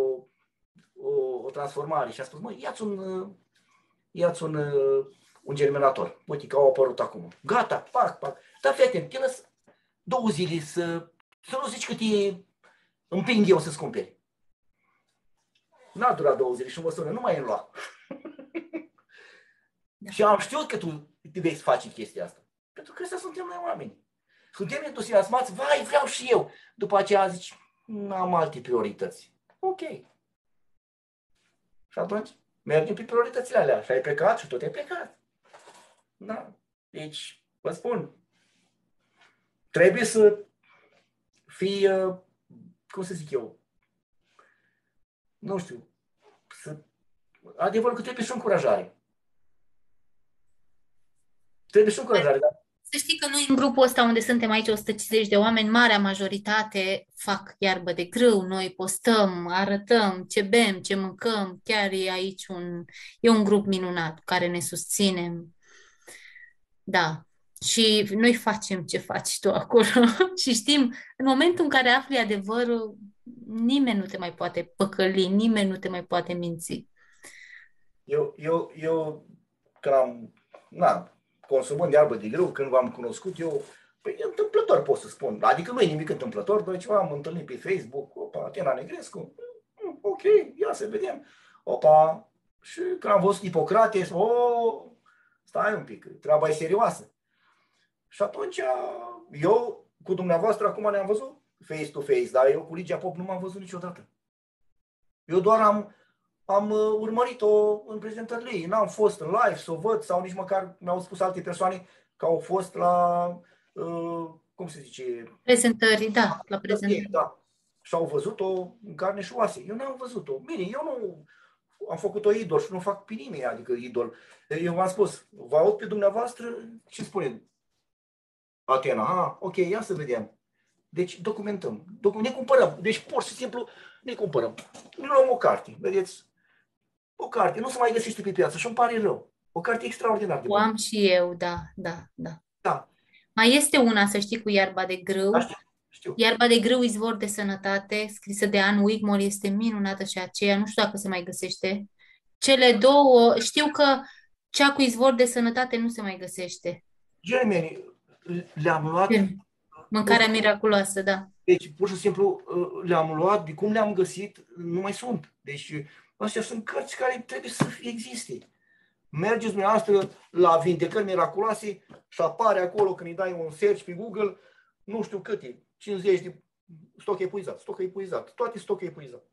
Speaker 1: o, o transformare și a spus, măi, ia-ți un, uh, ia-ți un, uh, un germinator. Uite că au apărut acum. Gata, pac, pac. Dar fii atent, te lăs două zile să, să nu zici că te împing eu să-ți cumperi. N-a durat două zile și mă sună, nu mai îmi lua. Da. și am știut că tu te vei face chestia asta. Pentru că ăsta suntem noi oameni. Suntem entuziasmați, vai, vreau și eu. După aceea zici, am alte priorități. Ok. Și atunci mergem pe prioritățile alea. Și ai plecat și tot ai plecat. Da. Deci, vă spun, trebuie să fii, uh, cum să zic eu, nu știu, să, adevărul că trebuie și încurajare. Trebuie și încurajare, da.
Speaker 2: Să știi că noi în grupul ăsta unde suntem aici 150 de oameni, marea majoritate fac iarbă de grâu, noi postăm, arătăm ce bem, ce mâncăm, chiar e aici un, e un grup minunat care ne susținem. Da, și noi facem ce faci tu acolo [LAUGHS] și știm, în momentul în care afli adevărul, nimeni nu te mai poate păcăli, nimeni nu te mai poate minți.
Speaker 1: Eu, eu, eu când am, na, consumând iarbă de grâu, când v-am cunoscut, eu, păi întâmplător pot să spun, adică nu e nimic întâmplător, doar ceva am întâlnit pe Facebook, opa, Atena Negrescu, mm, ok, ia să vedem, opa, și când am văzut Hipocrate, o, stai un pic, treaba e serioasă. Și atunci eu cu dumneavoastră acum ne-am văzut face-to-face, dar eu cu Ligia Pop nu m-am văzut niciodată. Eu doar am, am uh, urmărit-o în prezentările ei. N-am fost în live să o văd sau nici măcar mi-au spus alte persoane că au fost la, uh, cum se zice?
Speaker 2: Prezentări, da, la prezentări.
Speaker 1: Da. Și au văzut-o în carne și oase. Eu n-am văzut-o. Bine, eu nu am făcut-o idol și nu fac pe nimeni, adică idol. Eu v-am spus, vă aud pe dumneavoastră și spune, Atena, ah, ok, ia să vedem. Deci documentăm, ne cumpărăm. Deci pur și simplu ne cumpărăm. Ne luăm o carte, vedeți? O carte, nu se mai găsește pe piață și îmi pare rău. O carte extraordinar de
Speaker 2: bună. O am și eu, da, da, da.
Speaker 1: Da.
Speaker 2: Mai este una, să știi, cu iarba de grâu.
Speaker 1: Da, știu, știu.
Speaker 2: Iarba de grâu, izvor de sănătate, scrisă de Anne Wigmore, este minunată și aceea, nu știu dacă se mai găsește. Cele două, știu că cea cu izvor de sănătate nu se mai găsește.
Speaker 1: Gemeni, le-am luat...
Speaker 2: Mâncarea miraculoasă, da.
Speaker 1: Deci, pur și simplu, uh, le-am luat, de cum le-am găsit, nu mai sunt. Deci, astea sunt cărți care trebuie să existe. Mergeți dumneavoastră la vindecări miraculoase și apare acolo când îi dai un search pe Google, nu știu câte, 50 de stoc epuizat, stoc epuizat, toate stoc epuizat.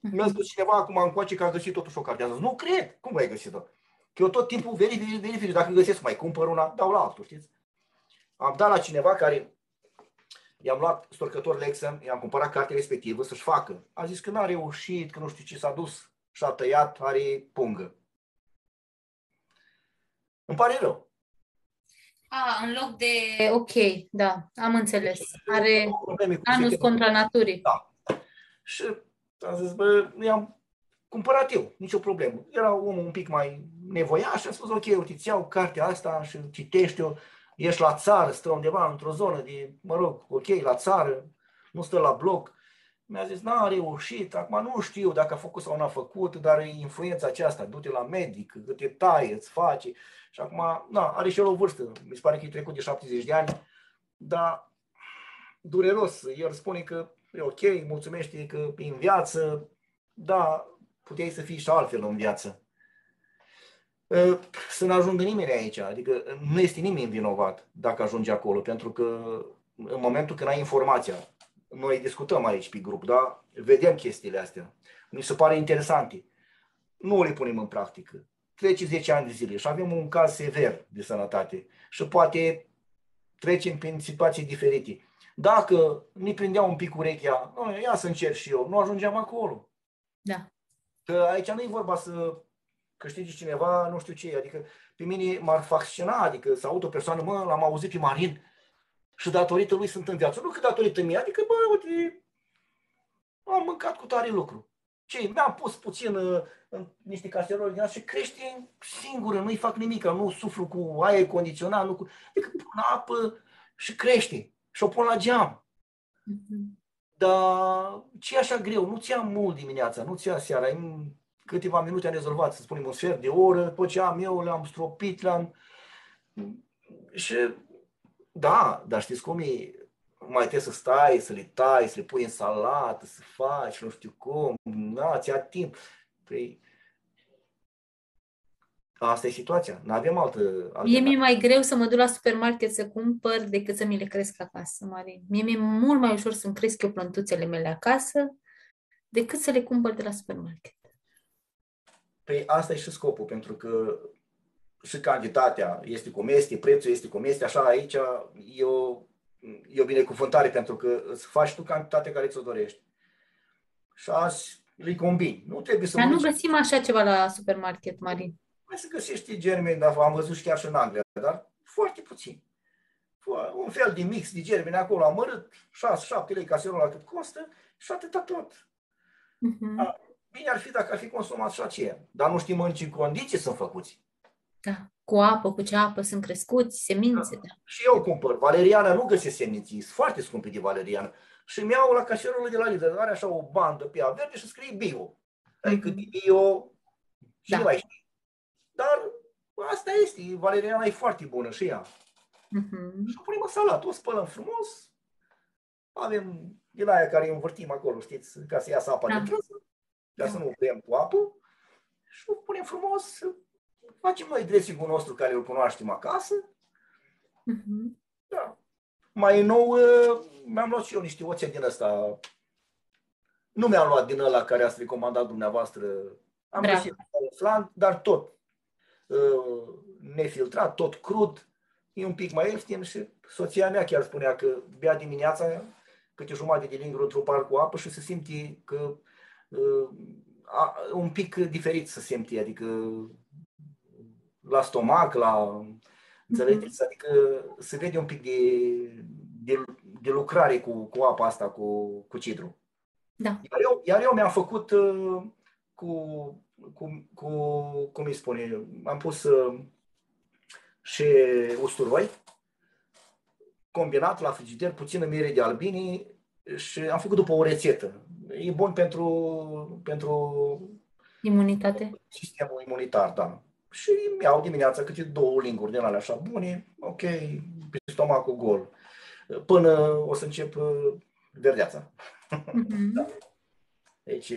Speaker 1: Mhm. Mi-a spus cineva acum încoace că a găsit totuși o carte. Am zis, nu cred, cum ai găsit-o? Că eu tot timpul verific, verific, dacă găsesc, mai cumpăr una, dau la altul, știți? Am dat la cineva care i-am luat storcător Lexem, i-am cumpărat cartea respectivă să-și facă. A zis că n-a reușit, că nu știu ce s-a dus și a tăiat, are pungă. Îmi pare rău.
Speaker 2: A, în loc de... Ok, da, am înțeles. Are anus contra naturii.
Speaker 1: Da. Și am zis, bă, i-am cumpărat eu, nicio problemă. Era omul un pic mai nevoiaș și am spus, ok, uite, îți iau cartea asta și citește-o, ești la țară, stă undeva într-o zonă de, mă rog, ok, la țară, nu stă la bloc. Mi-a zis, n-a reușit, acum nu știu dacă a făcut sau n-a făcut, dar e influența aceasta, du-te la medic, că te taie, îți face. Și acum, na, are și el o vârstă, mi se pare că e trecut de 70 de ani, dar dureros. El spune că e ok, mulțumește că e în viață, da, puteai să fii și altfel în viață. Ă, să nu ajungă nimeni aici, adică nu este nimeni vinovat dacă ajunge acolo, pentru că în momentul când ai informația, noi discutăm aici pe grup, da? vedem chestiile astea, mi se pare interesante, nu le punem în practică. Trece 10 ani de zile și avem un caz sever de sănătate și poate trecem prin situații diferite. Dacă ne prindea un pic urechea, ia să încerc și eu, nu ajungeam acolo.
Speaker 2: Da.
Speaker 1: Că aici nu e vorba să câștigi cineva, nu știu ce, adică pe mine m-ar fascina, adică să aud o persoană, mă, l-am auzit pe Marin și datorită lui sunt în viață. Nu că datorită mie, adică, bă, uite, am mâncat cu tare lucru. Ce, mi-am pus puțin uh, în niște caserole din și crește singură, nu-i fac nimic, nu suflu cu aer condiționat, nu cu... Adică pun apă și crește și o pun la geam. Mm-hmm. Dar ce e așa greu? Nu ți ia mult dimineața, nu ți ia seara. În câteva minute am rezolvat, să spunem, un sfert de oră, după ce am eu, le-am stropit, le-am... Și da, dar știți cum e? Mai trebuie să stai, să le tai, să le pui în salată, să faci, nu știu cum, da, ți-a timp. Păi, Asta e situația. Nu avem altă...
Speaker 2: Mie mi-e mai greu să mă duc la supermarket să cumpăr decât să mi le cresc acasă, Marin. Mie mi-e mult mai ușor să-mi cresc eu plântuțele mele acasă decât să le cumpăr de la supermarket.
Speaker 1: Păi asta e și scopul, pentru că și cantitatea este cum este, prețul este cum este, așa aici e o, e o binecuvântare pentru că îți faci tu cantitatea care ți-o dorești. Și azi le combini. Nu trebuie să
Speaker 2: Dar nu găsim așa ceva la supermarket, Marin.
Speaker 1: Mai să găsești germeni, dar am văzut și chiar și în Anglia, dar foarte puțin. Un fel de mix de germeni acolo amărât, 6-7 lei caserola cât costă și atâta tot. Uh-huh. Bine ar fi dacă ar fi consumat și aceea, dar nu știm în ce condiții sunt făcuți.
Speaker 2: Da, cu apă, cu ce apă sunt crescuți, semințe. Da. da.
Speaker 1: Și eu cumpăr. Valeriana nu găsesc semințe, sunt foarte scumpe de valeriană. Și mi-au la cașerul de la Lidl, are așa o bandă pe ea verde și scrie bio. Adică mm-hmm. bio, și da. nu mai știi. Dar asta este, valeriana e foarte bună și ea. Mm-hmm. Și o punem în salat, o spălăm frumos, avem din aia care învârtim acolo, știți, ca să iasă apa da. de trăsă, ca da. să nu bem cu apă și o punem frumos, facem noi dressing-ul nostru care îl cunoaștem acasă. Mm-hmm. Da. Mai nou uh, mi-am luat și eu niște oțet din ăsta. Nu mi-am luat din ăla care ați recomandat dumneavoastră. Am Bra. găsit flan, dar tot uh, nefiltrat, tot crud. E un pic mai ieftin și soția mea chiar spunea că bea dimineața câte jumătate de lingură într-o par cu apă și se simte că uh, a, un pic diferit se simte, adică la stomac, la... Înțelegeți? Mm-hmm. Adică se vede un pic de, de, de lucrare cu, cu apa asta, cu, cu cidru.
Speaker 2: Da.
Speaker 1: Iar eu, iar eu mi-am făcut uh, cu, cu, cu, cum îi spune, am pus uh, și usturoi, combinat la frigider, puțină miere de albini și am făcut după o rețetă. E bun pentru, pentru
Speaker 2: imunitate.
Speaker 1: Sistemul imunitar, da. și îmi iau dimineața câte două linguri din alea așa bune, ok, pe stomacul gol. Până o să încep uh, verdeața. Mm-hmm. [LAUGHS] da. Deci,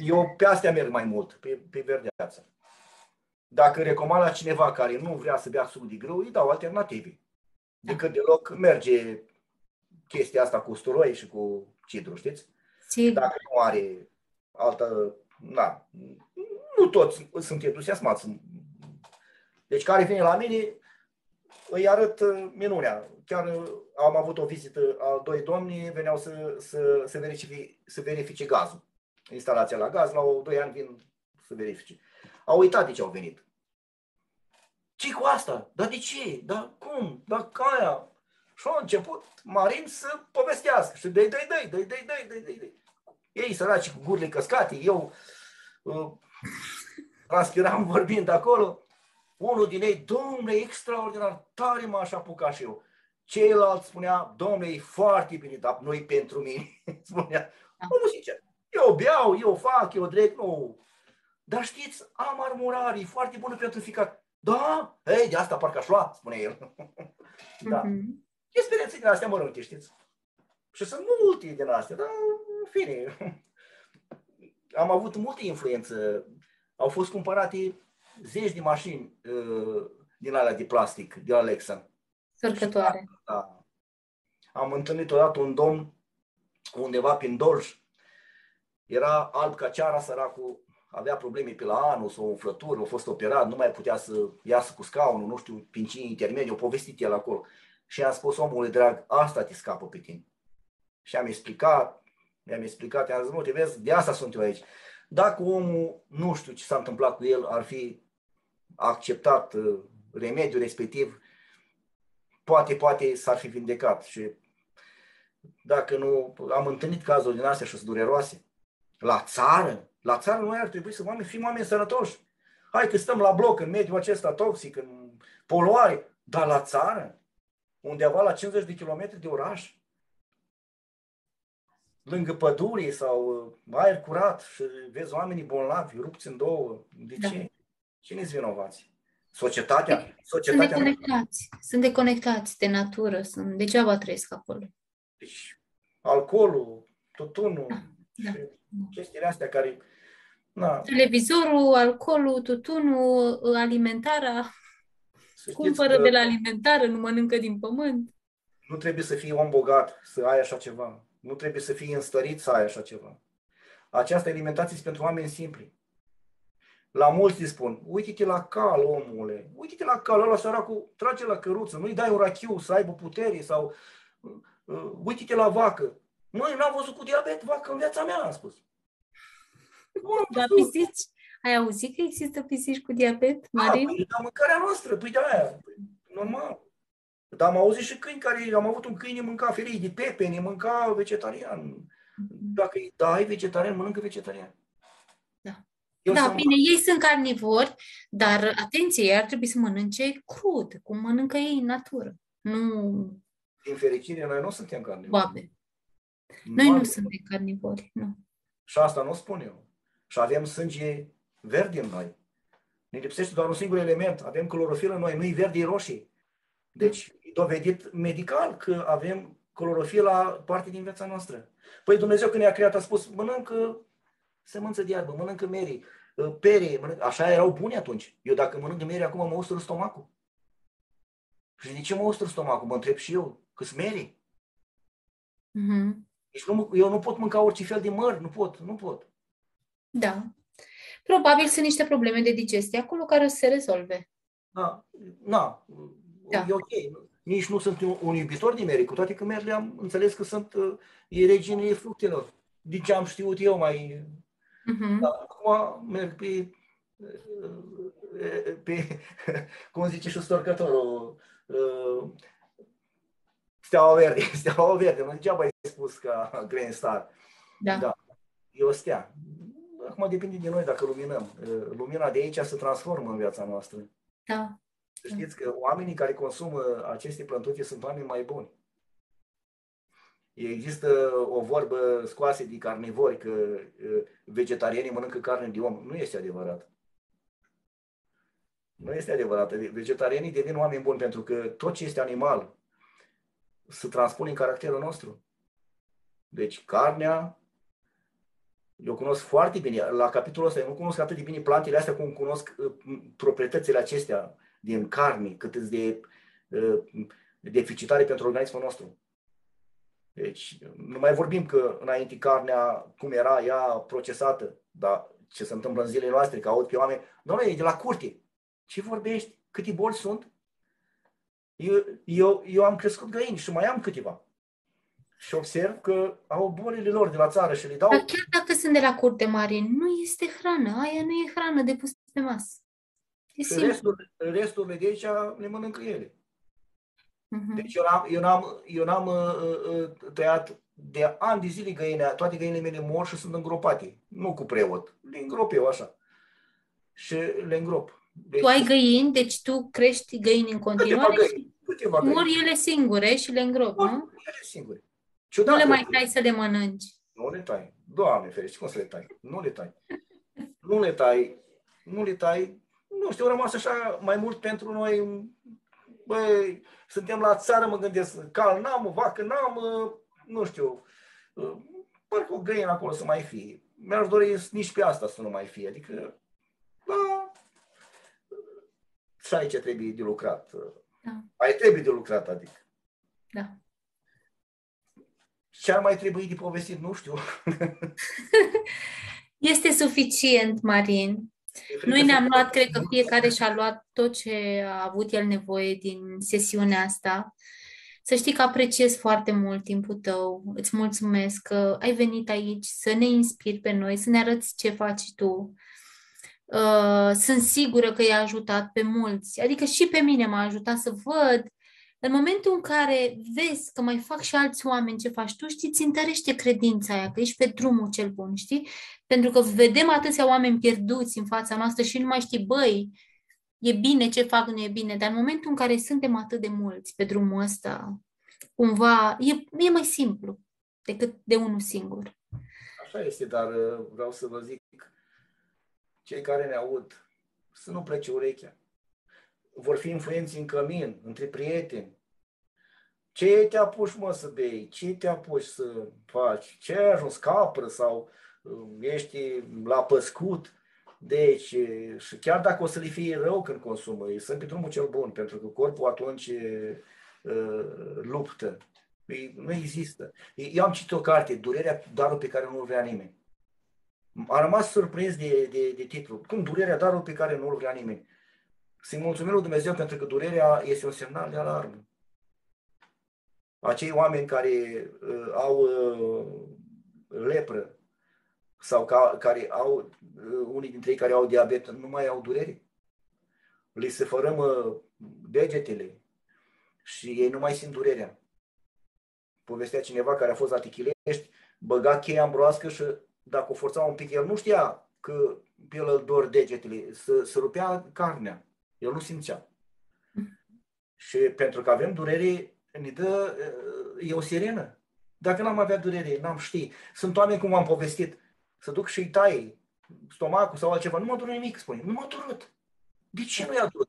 Speaker 1: eu pe astea merg mai mult, pe, pe verdeața. Dacă recomand la cineva care nu vrea să bea suc de grâu, îi dau alternative. Decât deloc merge chestia asta cu usturoi și cu cidru, știți?
Speaker 2: Sigur.
Speaker 1: Dacă nu are altă... Na, nu toți sunt entuziasmați. Deci care vine la mine, îi arăt uh, minunea. Chiar uh, am avut o vizită a doi domni, veneau să, să, să, verifice, să verifice gazul. Instalația la gaz, la o, doi ani vin să verifice. Au uitat de ce au venit. ce cu asta? Dar de ce? Dar cum? Dar ca aia? Și au început marin să povestească. Și dăi, dăi, dăi, dăi, dăi, dăi, dăi, dăi. Ei săraci cu gurile căscate, eu uh, [LAUGHS] vorbind acolo. Unul din ei, domnule, extraordinar, tare m-aș apuca și eu. Ceilalalt spunea, domnule, e foarte bine, dar noi pentru mine. [LAUGHS] spunea, da. omul sincer, eu beau, eu fac, eu drept. nu. Dar știți, am armurare, e foarte bună pentru ficat. Da? Ei, de asta parcă aș lua, spune el. [LAUGHS] da. Mm-hmm. Experiențe din astea mărunte, știți? Și sunt multe din astea, dar în fine. [LAUGHS] Am avut multe influență. Au fost cumpărate zeci de mașini uh, din alea de plastic, de Alexa.
Speaker 2: Sărcătoare.
Speaker 1: Da. Am întâlnit odată un domn undeva prin Dolj. Era alb ca ceara, săracul, avea probleme pe la anul sau umflături, a fost operat, nu mai putea să iasă cu scaunul, nu știu, prin ce intermediu, a povestit el acolo. Și am spus, omule drag, asta te scapă pe tine. Și am explicat, mi-am explicat, i-am zis, nu, te vezi, de asta sunt eu aici. Dacă omul, nu știu ce s-a întâmplat cu el, ar fi acceptat uh, remediul respectiv, poate, poate s-ar fi vindecat. Și dacă nu, am întâlnit cazuri din astea și sunt dureroase. La țară, la țară noi ar trebui să oameni, fim oameni sănătoși. Hai că stăm la bloc în mediul acesta toxic, în poluare, dar la țară, undeva la 50 de kilometri de oraș, lângă pădure sau uh, aer curat și vezi oamenii bolnavi, rupți în două. De da. ce? Cine-s vinovați? Societatea? Societatea
Speaker 2: sunt deconectați. Sunt deconectați de natură. Sunt degeaba trăiesc acolo.
Speaker 1: Deci, alcoolul, tutunul da. Da. și chestiile astea care...
Speaker 2: Na. Televizorul, alcoolul, tutunul, alimentarea. Cumpără de la alimentară, nu mănâncă din pământ.
Speaker 1: Nu trebuie să fii om bogat să ai așa ceva. Nu trebuie să fii înstărit să ai așa ceva. Această alimentație este pentru oameni simpli. La mulți îi spun, uite-te la cal, omule, uite-te la cal, ăla săracul trage la căruță, nu-i dai un rachiu să aibă putere sau uh, uite-te la vacă. Măi, n-am văzut cu diabet vacă în viața mea, am spus. [LAUGHS]
Speaker 2: Dar pisici? Ai auzit că există pisici cu diabet, Marin? Da,
Speaker 1: păi, da, mâncarea noastră, păi de aia, normal. Dar am auzit și câini care, am avut un câine mânca felii de pepeni, mânca vegetarian. Mhm. Dacă îi dai vegetarian, mănâncă vegetarian.
Speaker 2: Da. Eu da, bine, ei sunt carnivori, dar atenție, ei ar trebui să mănânce crud, cum mănâncă ei în natură. Nu...
Speaker 1: Din fericire, noi nu suntem carnivori.
Speaker 2: Babe. Noi nu, nu suntem carnivori, nu.
Speaker 1: Și asta nu spun eu. Și avem sânge verde în noi. Ne lipsește doar un singur element. Avem clorofilă în noi, nu-i verde, e roșie. Deci, e dovedit medical că avem clorofila parte din viața noastră. Păi Dumnezeu când ne-a creat a spus, mănâncă sămânță de iarbă, mănâncă mere, uh, pere, mănâncă... așa erau buni atunci. Eu dacă mănânc mere, acum mă ustură stomacul. Și de ce mă ustură stomacul? Mă întreb și eu, că sunt mere. Mm-hmm. Deci nu, eu nu pot mânca orice fel de măr, nu pot, nu pot.
Speaker 2: Da. Probabil sunt niște probleme de digestie acolo care o să se rezolve.
Speaker 1: Da, da, da. e ok. Nici nu sunt un iubitor de mere, cu toate că merele am înțeles că sunt uh, e reginele fructelor. De ce am știut eu mai... Uh-huh. Da, acum merg pe, uh, pe, cum zice și storcătorul, uh, steaua verde, [LAUGHS] steaua verde, nu degeaba ai spus ca Green Star.
Speaker 2: Da. da.
Speaker 1: E o stea. Acum depinde de noi dacă luminăm. Uh, lumina de aici se transformă în viața noastră.
Speaker 2: Da.
Speaker 1: Știți că oamenii care consumă aceste plăntuțe sunt oameni mai buni. Există o vorbă scoasă de carnivori că vegetarianii mănâncă carne de om. Nu este adevărat. Nu este adevărat. Vegetarianii devin oameni buni pentru că tot ce este animal se transpune în caracterul nostru. Deci carnea, eu cunosc foarte bine, la capitolul ăsta, eu nu cunosc atât de bine plantele astea cum cunosc uh, proprietățile acestea din carne, cât de uh, deficitare pentru organismul nostru. Deci, nu mai vorbim că înainte carnea, cum era ea procesată, dar ce se întâmplă în zilele noastre, că aud pe oameni, doamne, e de la curte. Ce vorbești? Câte boli sunt? Eu, eu, eu am crescut găini și mai am câteva. Și observ că au bolile lor de la țară și le dau...
Speaker 2: Dar chiar dacă sunt de la curte mare, nu este hrană. Aia nu e hrană de pus pe masă.
Speaker 1: E și restul, restul de aici le mănâncă ele. Uh-huh. Deci eu n-am, eu n-am, eu n-am uh, uh, tăiat de ani de zile găinea, toate găinile mele mor și sunt îngropate. Nu cu preot. Le îngrop eu așa. Și le îngrop.
Speaker 2: Deci, tu ai găini, deci tu crești găini în continuare câteva găini, câteva și mor ele singure și le îngrop, mor nu?
Speaker 1: ele singure.
Speaker 2: Ciudat, nu le mai tai să le mănânci.
Speaker 1: Nu le tai. Doamne ferește, cum să le tai? Nu le tai. nu le tai. Nu le tai. Nu știu, au rămas așa mai mult pentru noi. Băi, suntem la țară, mă gândesc, cal n-am, vacă n-am, nu știu, parcă o găină acolo să mai fie. Mi-aș dori nici pe asta să nu mai fie. Adică, da, și aici trebuie de lucrat. Da. Mai trebuie de lucrat, adică.
Speaker 2: Da.
Speaker 1: Ce ar mai trebui de povestit? Nu știu. [LAUGHS]
Speaker 2: este suficient, Marin. Noi ne-am luat, cred că fiecare și-a luat tot ce a avut el nevoie din sesiunea asta. Să știi că apreciez foarte mult timpul tău, îți mulțumesc că ai venit aici să ne inspiri pe noi, să ne arăți ce faci tu. Uh, sunt sigură că i-a ajutat pe mulți, adică și pe mine m-a ajutat să văd în momentul în care vezi că mai fac și alți oameni ce faci tu, știi, ți întărește credința aia, că ești pe drumul cel bun, știi? Pentru că vedem atâția oameni pierduți în fața noastră și nu mai știi, băi, e bine ce fac, nu e bine, dar în momentul în care suntem atât de mulți pe drumul ăsta, cumva, e, e mai simplu decât de unul singur.
Speaker 1: Așa este, dar uh, vreau să vă zic, cei care ne aud, să nu plece urechea vor fi influenți în cămin, între prieteni. Ce te apuci, mă, să bei? Ce te apuci să faci? Ce ai ajuns capră sau uh, ești la păscut? Deci, și chiar dacă o să le fie rău când consumă, sunt pe drumul cel bun, pentru că corpul atunci uh, luptă. Ei, nu există. Eu am citit o carte, Durerea, darul pe care nu-l vrea nimeni. Am rămas surprins de, de, de titlu. Cum durerea, darul pe care nu-l vrea nimeni. Să-i mulțumim lui Dumnezeu pentru că durerea este un semnal de alarmă. Acei oameni care uh, au uh, lepră sau ca, care au, uh, unii dintre ei care au diabet, nu mai au durere. Li se fărâmă degetele și ei nu mai simt durerea. Povestea cineva care a fost la Tichilești, băga cheia în broască și dacă o forța un pic, el nu știa că pe el îl dor degetele, să, să rupea carnea. El nu simțea. Și pentru că avem durere, ne dă, e o sirenă. Dacă n-am avea durere, n-am ști. Sunt oameni, cum am povestit, să duc și-i tai stomacul sau altceva. Nu mă durut nimic, spune. Nu m-a durut. De ce nu i-a durut?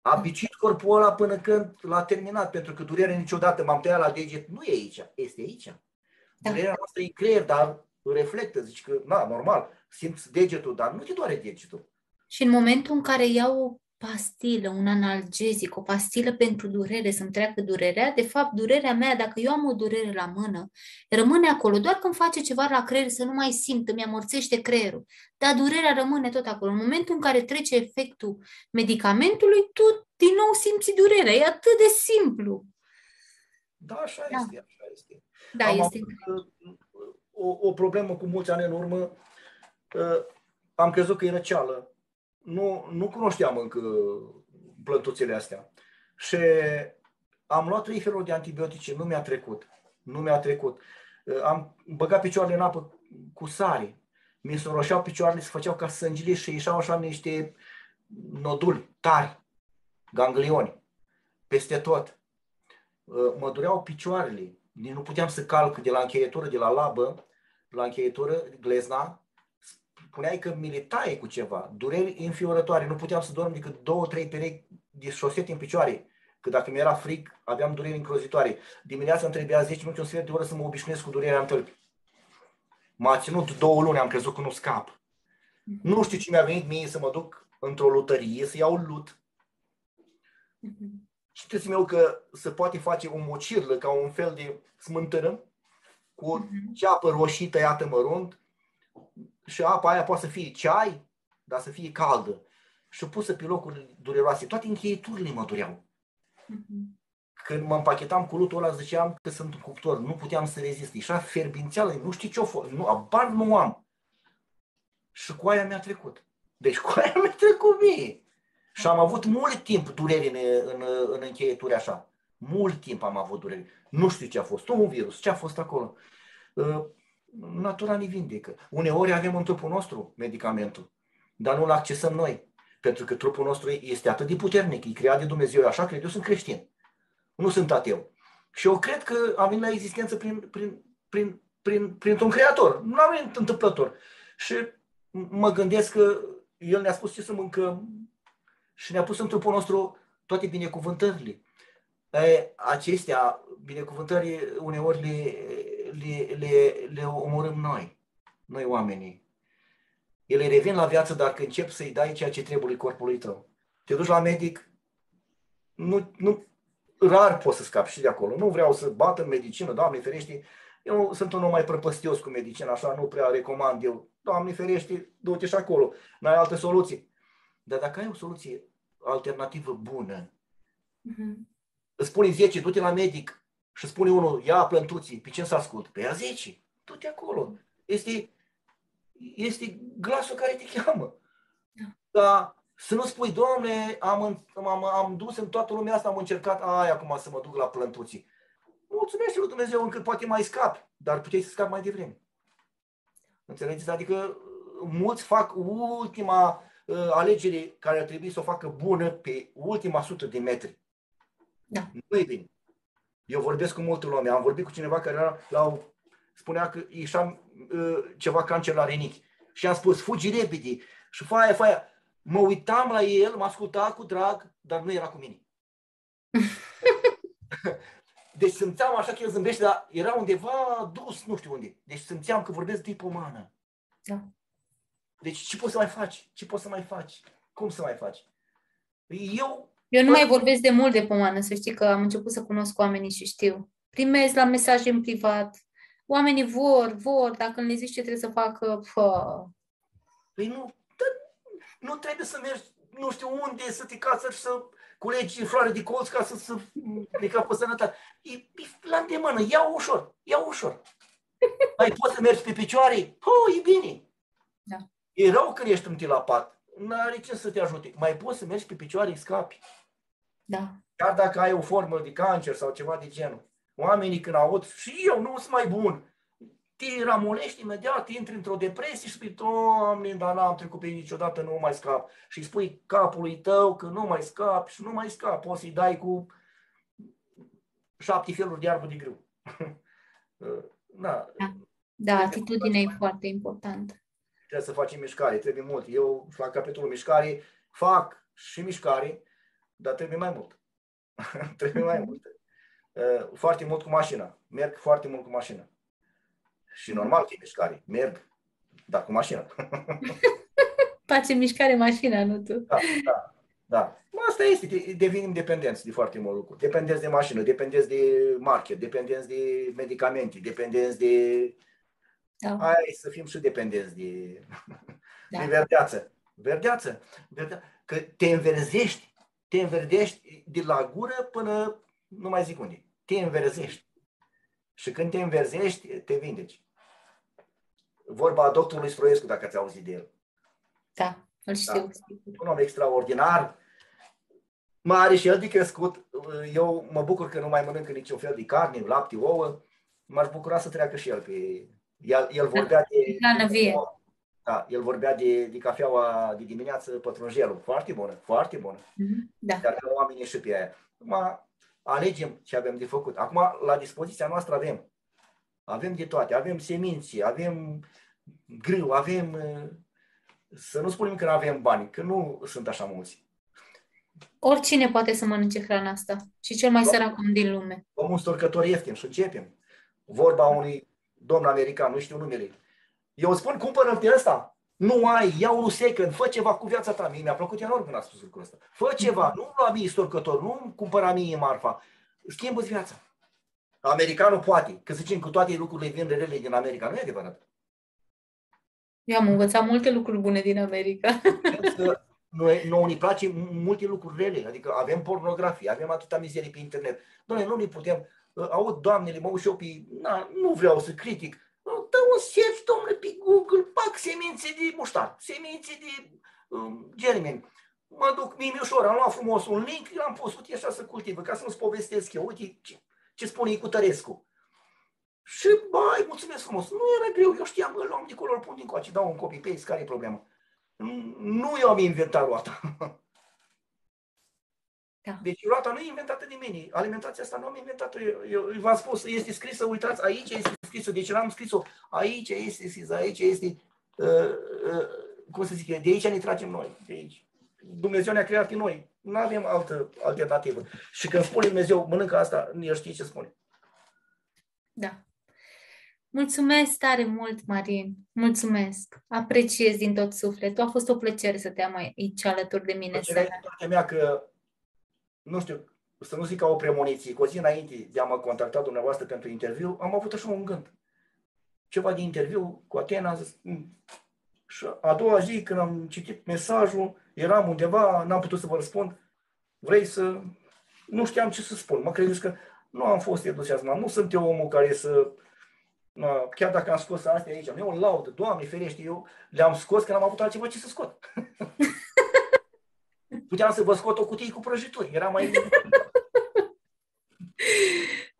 Speaker 1: A bicit corpul ăla până când l-a terminat, pentru că durerea niciodată m-am tăiat la deget. Nu e aici, este aici. Da. Durerea noastră e creier, dar reflectă, zici că, na, normal, simți degetul, dar nu te doare degetul.
Speaker 2: Și în momentul în care iau pastilă, un analgezic, o pastilă pentru durere, să-mi treacă durerea, de fapt, durerea mea, dacă eu am o durere la mână, rămâne acolo, doar când face ceva la creier să nu mai simt, îmi amorțește creierul. Dar durerea rămâne tot acolo. În momentul în care trece efectul medicamentului, tu din nou simți durerea. E atât de simplu.
Speaker 1: Da, așa da. este, așa este.
Speaker 2: Da, am este.
Speaker 1: Avut, uh, o, o problemă cu mulți ani în urmă, uh, am crezut că e răceală nu, nu cunoșteam încă plătuțele astea. Și am luat trei feluri de antibiotice, nu mi-a trecut. Nu mi-a trecut. Am băgat picioarele în apă cu sare. Mi se roșeau picioarele, se făceau ca sângile și ieșeau așa niște noduli tari, ganglioni, peste tot. Mă dureau picioarele, nu puteam să calc de la încheietură, de la labă, la încheietură, glezna, puneai că militaie cu ceva, dureri înfiorătoare, nu puteam să dorm decât două, trei perechi de șosete în picioare, că dacă mi-era fric, aveam dureri încrozitoare. Dimineața îmi trebuia 10 minute, un sfert de oră să mă obișnuiesc cu durerea în tălpi. M-a ținut două luni, am crezut că nu scap. Nu știu ce mi-a venit mie să mă duc într-o lutărie, să iau lut. Știți meu că se poate face o mocirlă ca un fel de smântână cu ceapă roșie tăiată mărunt și apa aia poate să fie ceai, dar să fie caldă. Și pusă pe locuri dureroase. Toate încheieturile mă dureau. Când mă împachetam cu lutul ăla, ziceam că sunt un cuptor, nu puteam să rezist. Așa ferbințeală, nu știu ce-o fost, nu, abar nu am. Și cu aia mi-a trecut. Deci cu aia mi-a trecut mie. Și am avut mult timp dureri în, în, în încheieturi așa. Mult timp am avut dureri. Nu știu ce a fost. Un virus. Ce a fost acolo? Uh, natura ne vindecă. Uneori avem în trupul nostru medicamentul, dar nu-l accesăm noi. Pentru că trupul nostru este atât de puternic, e creat de Dumnezeu, așa cred eu, sunt creștin. Nu sunt ateu. Și eu cred că am venit la existență prin, prin, prin, prin, printr-un creator. Nu am venit întâmplător. Și mă gândesc că El ne-a spus ce să mâncăm și ne-a pus în trupul nostru toate binecuvântările. Acestea, binecuvântări, uneori le, le, le, le omorâm noi, noi oamenii. Ele revin la viață, dar când încep să-i dai ceea ce trebuie corpului tău. Te duci la medic, nu, nu, rar poți să scapi și de acolo. Nu vreau să bat în medicină, Doamne ferește, eu sunt un om mai prăpăstios cu medicina, așa nu prea recomand eu. Doamne ferește, du-te și acolo, n-ai alte soluții. Dar dacă ai o soluție alternativă bună, uh-huh. îți spune 10, du-te la medic și spune unul, ia plântuții, pe ce să ascult? Pe ea 10, du-te acolo. Este, este glasul care te cheamă. Da. Dar să nu spui, domne, am, am, am dus în toată lumea asta, am încercat, ai acum să mă duc la plântuții. Mulțumesc lui Dumnezeu încât poate mai scap, dar puteai să scapi mai devreme. Înțelegeți? Adică mulți fac ultima uh, alegere care ar trebui să o facă bună pe ultima sută de metri.
Speaker 2: Da.
Speaker 1: Nu e bine. Eu vorbesc cu multă lume. Am vorbit cu cineva care era la spunea că ieșea uh, ceva cancer la renichi. Și am spus, fugi repede. Și faia, faia. Mă uitam la el, mă asculta cu drag, dar nu era cu mine. [LAUGHS] deci simțeam așa că el zâmbește, dar era undeva dus, nu știu unde. Deci simțeam că vorbesc de pomană.
Speaker 2: Da.
Speaker 1: Deci ce poți să mai faci? Ce poți să mai faci? Cum să mai faci? Eu...
Speaker 2: Eu nu mai vorbesc de mult de pomană, să știi că am început să cunosc oamenii și știu. Primez la mesaje în privat. Oamenii vor, vor, dacă le zici ce trebuie să facă, pă.
Speaker 1: Păi nu, nu trebuie să mergi nu știu unde, să te casă și să culegi floare de colț ca să se pleca pe sănătate. E, e la îndemână, ia ușor, ia ușor. [LAUGHS] Mai poți să mergi pe picioare? Oh, e bine.
Speaker 2: Da.
Speaker 1: E rău când ești întâi la pat. N-are ce să te ajute. Mai poți să mergi pe picioare, scapi.
Speaker 2: Da.
Speaker 1: Chiar dacă ai o formă de cancer sau ceva de genul. Oamenii când aud, și eu nu sunt mai bun te ramolești imediat, intri într-o depresie și spui, Doamne, dar n-am trecut pe niciodată, nu mai scap. Și spui capului tău că nu mai scap și nu mai scap. Poți să-i dai cu șapte feluri de arbă de grâu. [LAUGHS]
Speaker 2: da. da. Da, atitudinea e foarte importantă.
Speaker 1: Trebuie să facem mișcare, trebuie mult. Eu, la capitolul mișcare, fac și mișcare, dar trebuie mai mult. [LAUGHS] trebuie mai mult. Uh, foarte mult cu mașina. Merg foarte mult cu mașina. Și normal că e mișcare. Merg, dar cu mașina. [LAUGHS]
Speaker 2: Face mișcare mașina, nu tu.
Speaker 1: Da, da, da. Asta este, devenim dependenți de foarte mult lucru. Dependenți de mașină, dependenți de market, dependenți de medicamente, dependenți de... Da. Hai să fim și dependenți de, da. [LAUGHS] de verdeață. Verdeață. verdeață. Că te înverzești, te înverdești de la gură până nu mai zic unde. Te înverzești. Și când te înverzești, te vindeci. Vorba doctorului Stroiescu, dacă ați auzit de el.
Speaker 2: Da, îl știu. Da.
Speaker 1: Un om extraordinar, mare și el de crescut. Eu mă bucur că nu mai mănânc niciun fel de carne, lapte, ouă. M-aș bucura să treacă și el pe... El, el vorbea de...
Speaker 2: de
Speaker 1: da, el vorbea de, de cafeaua de dimineață pătrunjelul. Foarte bună, foarte bună.
Speaker 2: Mm-hmm, da.
Speaker 1: Dar oamenii și pe aia. Acum, alegem ce avem de făcut. Acum, la dispoziția noastră avem. Avem de toate. Avem semințe, avem grâu, avem uh, Să nu spunem că nu avem bani, că nu sunt așa mulți.
Speaker 2: Oricine poate să mănânce hrana asta. Și cel mai sărac om din lume.
Speaker 1: Om un storcător ieftin și începem. Vorba unui domn american, nu știu numele. Eu spun, cumpără pe ăsta. Nu ai, ia unul second, fă ceva cu viața ta. Mie mi-a plăcut enorm când a spus lucrul ăsta. Fă ceva, nu lua mie storcător, nu cumpăra mie marfa. Schimbă-ți viața. Americanul poate, că zicem că toate lucrurile vin rele din America. Nu e adevărat.
Speaker 2: Eu am învățat multe lucruri bune din America.
Speaker 1: noi, nouă ne place multe lucruri rele, adică avem pornografie, avem atâta mizerie pe internet. Doamne, nu ne putem, uh, aud doamnele, mă și eu pe, na, nu vreau să critic, dă un search, domnule, pe Google, pac, semințe de muștar, semințe de um, germeni. Mă duc, mie ușor, am luat frumos un link, l-am pus, uite așa să cultivă, ca să nu-ți povestesc eu, uite ce, ce spune Icutărescu. Și, bai, mulțumesc frumos, nu era greu, eu știam, îl luam de color, pun din coace, dau un copy-paste, care e problema? Nu eu am inventat roata. [LAUGHS] Da. Deci roata nu e inventată de mine. Alimentația asta nu am inventat-o eu. eu. V-am spus, este scrisă, uitați, aici este scrisă. Deci n-am scris-o. Aici este scrisă, aici este, uh, uh, cum să zic, de aici ne tragem noi. De aici. Dumnezeu ne-a creat în noi. Nu avem altă alternativă. Și când spune Dumnezeu, mănâncă asta, el știe ce spune.
Speaker 2: Da. Mulțumesc tare mult, Marin. Mulțumesc. Apreciez din tot sufletul. A fost o plăcere să te am aici alături de mine.
Speaker 1: Plăcerea este mea că, nu știu, să nu zic ca o premoniție, cu o zi înainte de a mă contacta dumneavoastră pentru interviu, am avut așa un gând. Ceva de interviu cu Atena, am zis, mm. și a doua zi, când am citit mesajul, eram undeva, n-am putut să vă răspund, vrei să... Nu știam ce să spun. Mă credeți că nu am fost entuziasmat. Nu sunt eu omul care să chiar dacă am scos astea aici, eu o laudă, Doamne ferește, eu le-am scos că n-am avut altceva ce să scot. [LAUGHS] Puteam să vă scot o cutie cu prăjituri, era mai... [LAUGHS]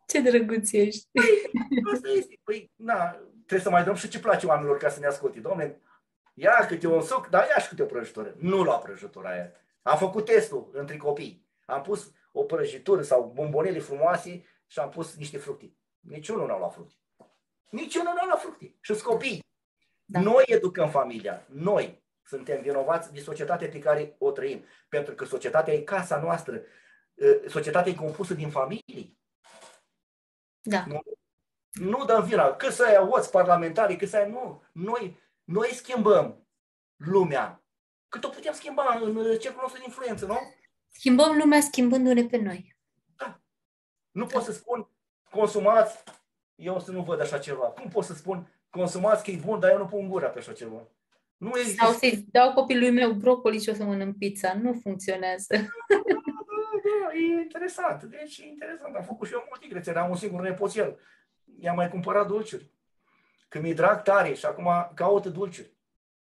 Speaker 2: Ce drăguț ești!
Speaker 1: Păi, asta este. Păi, na, trebuie să mai dăm și ce place oamenilor ca să ne asculte. Domne, ia câte un suc, dar ia și câte o prăjitură. Nu lua prăjitura aia. Am făcut testul între copii. Am pus o prăjitură sau bombonele frumoase și am pus niște fructe. Niciunul n-a luat fructe. Niciunul nu a luat fructe. Și copii. Da. Noi educăm familia. Noi suntem vinovați de societatea pe care o trăim. Pentru că societatea e casa noastră. Ă, societatea e compusă din familii.
Speaker 2: Da.
Speaker 1: Nu, nu dăm vina. Că să ai oți parlamentarii, că să ai... Nu. Noi, noi schimbăm lumea. Cât o putem schimba în cercul nostru de influență, nu?
Speaker 2: Schimbăm lumea schimbându-ne pe noi.
Speaker 1: Da. Nu da. pot să spun consumați eu să nu văd așa ceva. Cum pot să spun, consumați că e bun, dar eu nu pun gura pe așa ceva.
Speaker 2: Nu există... Sau să-i dau copilului meu brocoli și o să mănânc pizza. Nu funcționează. Da,
Speaker 1: da, da, e interesant. Deci e interesant. Am făcut și eu multe grețe. Am un singur nepoțel. I-am mai cumpărat dulciuri. Că mi-e drag tare și acum caută dulciuri.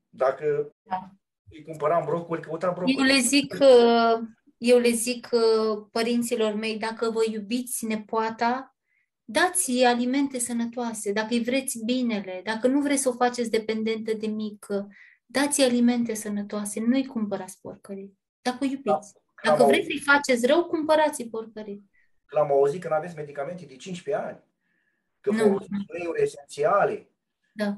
Speaker 1: Dacă da. îi cumpăram brocoli, căutam brocoli.
Speaker 2: Eu le zic, uh, eu le zic uh, părinților mei, dacă vă iubiți nepoata, dați alimente sănătoase, dacă îi vreți binele, dacă nu vreți să o faceți dependentă de mică, dați alimente sănătoase, nu-i cumpărați porcării. Dacă o iubiți. Da, dacă vreți să-i faceți rău, cumpărați porcării.
Speaker 1: L-am auzit că nu aveți medicamente de 15 ani. Că nu. folosiți esențiale.
Speaker 2: Da.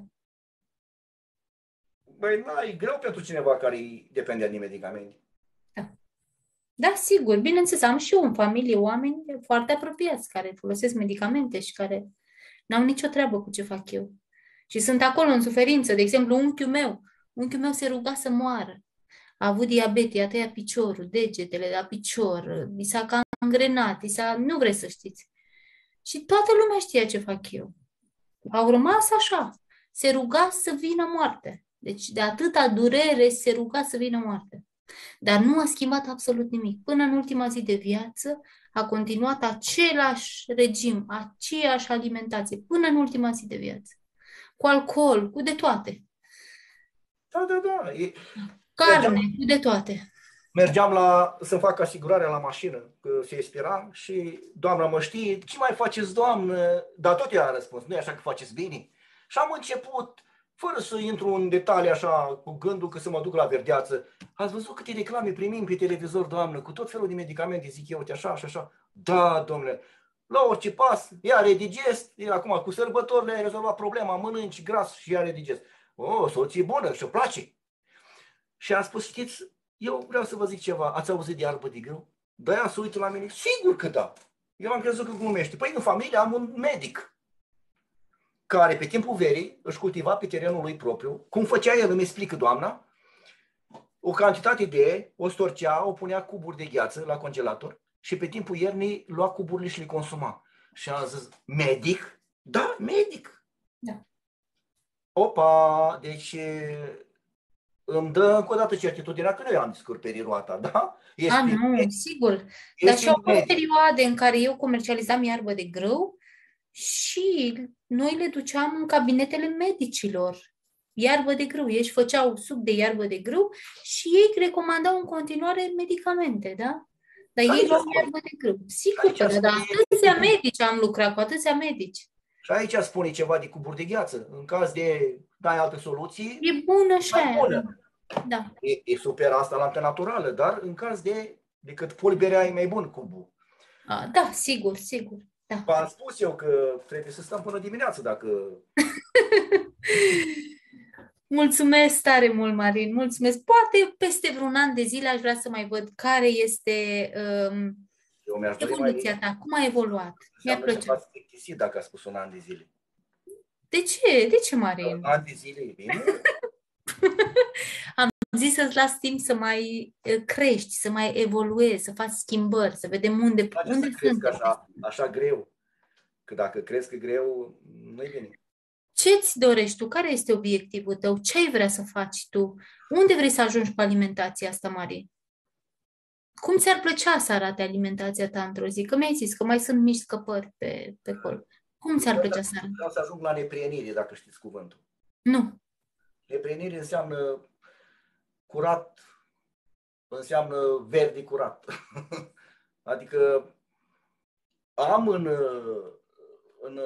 Speaker 1: Băi, na, e greu pentru cineva care e dependent de medicamente.
Speaker 2: Da, sigur, bineînțeles, am și eu în familie oameni foarte apropiați care folosesc medicamente și care n-au nicio treabă cu ce fac eu. Și sunt acolo în suferință. De exemplu, unchiul meu. Unchiul meu se ruga să moară. A avut diabet, i-a tăiat piciorul, degetele la picior, i s-a cangrenat, i s-a... Nu vreți să știți. Și toată lumea știa ce fac eu. Au rămas așa. Se ruga să vină moarte. Deci de atâta durere se ruga să vină moarte. Dar nu a schimbat absolut nimic. Până în ultima zi de viață a continuat același regim, aceeași alimentație, până în ultima zi de viață. Cu alcool, cu de toate.
Speaker 1: Da, da, da. E...
Speaker 2: Carne, mergeam, cu de toate.
Speaker 1: Mergeam la, să fac asigurarea la mașină, că se expira și doamna mă știe, ce mai faceți, doamnă? Dar tot ea a răspuns, nu e așa că faceți bine? Și am început fără să intru în detalii așa, cu gândul că să mă duc la verdeață, ați văzut câte reclame primim pe televizor, doamnă, cu tot felul de medicamente, zic eu, uite așa și așa. Da, domnule, la orice pas, ia redigest, e acum cu sărbătorile ai rezolvat problema, mănânci gras și ia redigest. O, soție bună, și-o place. Și a spus, știți, eu vreau să vă zic ceva, ați auzit de iarbă de grâu? Da, ea se uită la mine, sigur că da. Eu am crezut că glumește. Păi în familie am un medic care pe timpul verii își cultiva pe terenul lui propriu, cum făcea el, îmi explică doamna, o cantitate de o storcea, o punea cuburi de gheață la congelator și pe timpul iernii lua cuburile și le consuma. Și am zis, medic? Da, medic.
Speaker 2: Da.
Speaker 1: Opa, deci îmi dă încă o dată certitudinea că nu eu am descoperit roata, da?
Speaker 2: Este, A, nu, sigur. Este Dar și au fost perioade în care eu comercializam iarbă de grâu și noi le duceam în cabinetele medicilor. Iarbă de grâu. Ei făceau suc de iarbă de grâu și ei recomandau în continuare medicamente, da? Dar aici ei luau iarbă de grâu. Sigur că da, dar atâția medici am lucrat cu atâția medici.
Speaker 1: Și aici spune ceva de cuburi de gheață. În caz de dai alte soluții,
Speaker 2: e bună și aia. Bună. Da.
Speaker 1: E, e super asta la naturală, dar în caz de decât pulberea e mai bun cubul.
Speaker 2: A, da, sigur, sigur. Da.
Speaker 1: V-am spus eu că trebuie să stăm până dimineață dacă... [LAUGHS]
Speaker 2: Mulțumesc tare mult, Marin, mulțumesc. Poate peste vreun an de zile aș vrea să mai văd care este um,
Speaker 1: eu mi-aș
Speaker 2: evoluția ta, cum a evoluat.
Speaker 1: Mi-ar plăcea. dacă a spus un an de zile.
Speaker 2: De ce? De ce, Marin? Un
Speaker 1: an de zile e bine?
Speaker 2: Am [LAUGHS] zis să-ți las timp să mai eh, crești, să mai evoluezi, să faci schimbări, să vedem unde, unde
Speaker 1: sunt. Așa, așa greu. Că dacă crezi că greu, nu e bine.
Speaker 2: Ce-ți dorești tu? Care este obiectivul tău? Ce ai vrea să faci tu? Unde vrei să ajungi cu alimentația asta, Marie? Cum ți-ar plăcea să arate alimentația ta într-o zi? Că mi-ai zis că mai sunt mici scăpări pe, pe col. Cum ți-ar plăcea să arate?
Speaker 1: Vreau să ajung la neprienire, dacă știți cuvântul.
Speaker 2: Nu.
Speaker 1: Neprienire înseamnă curat, înseamnă verde curat. [LAUGHS] adică am în, în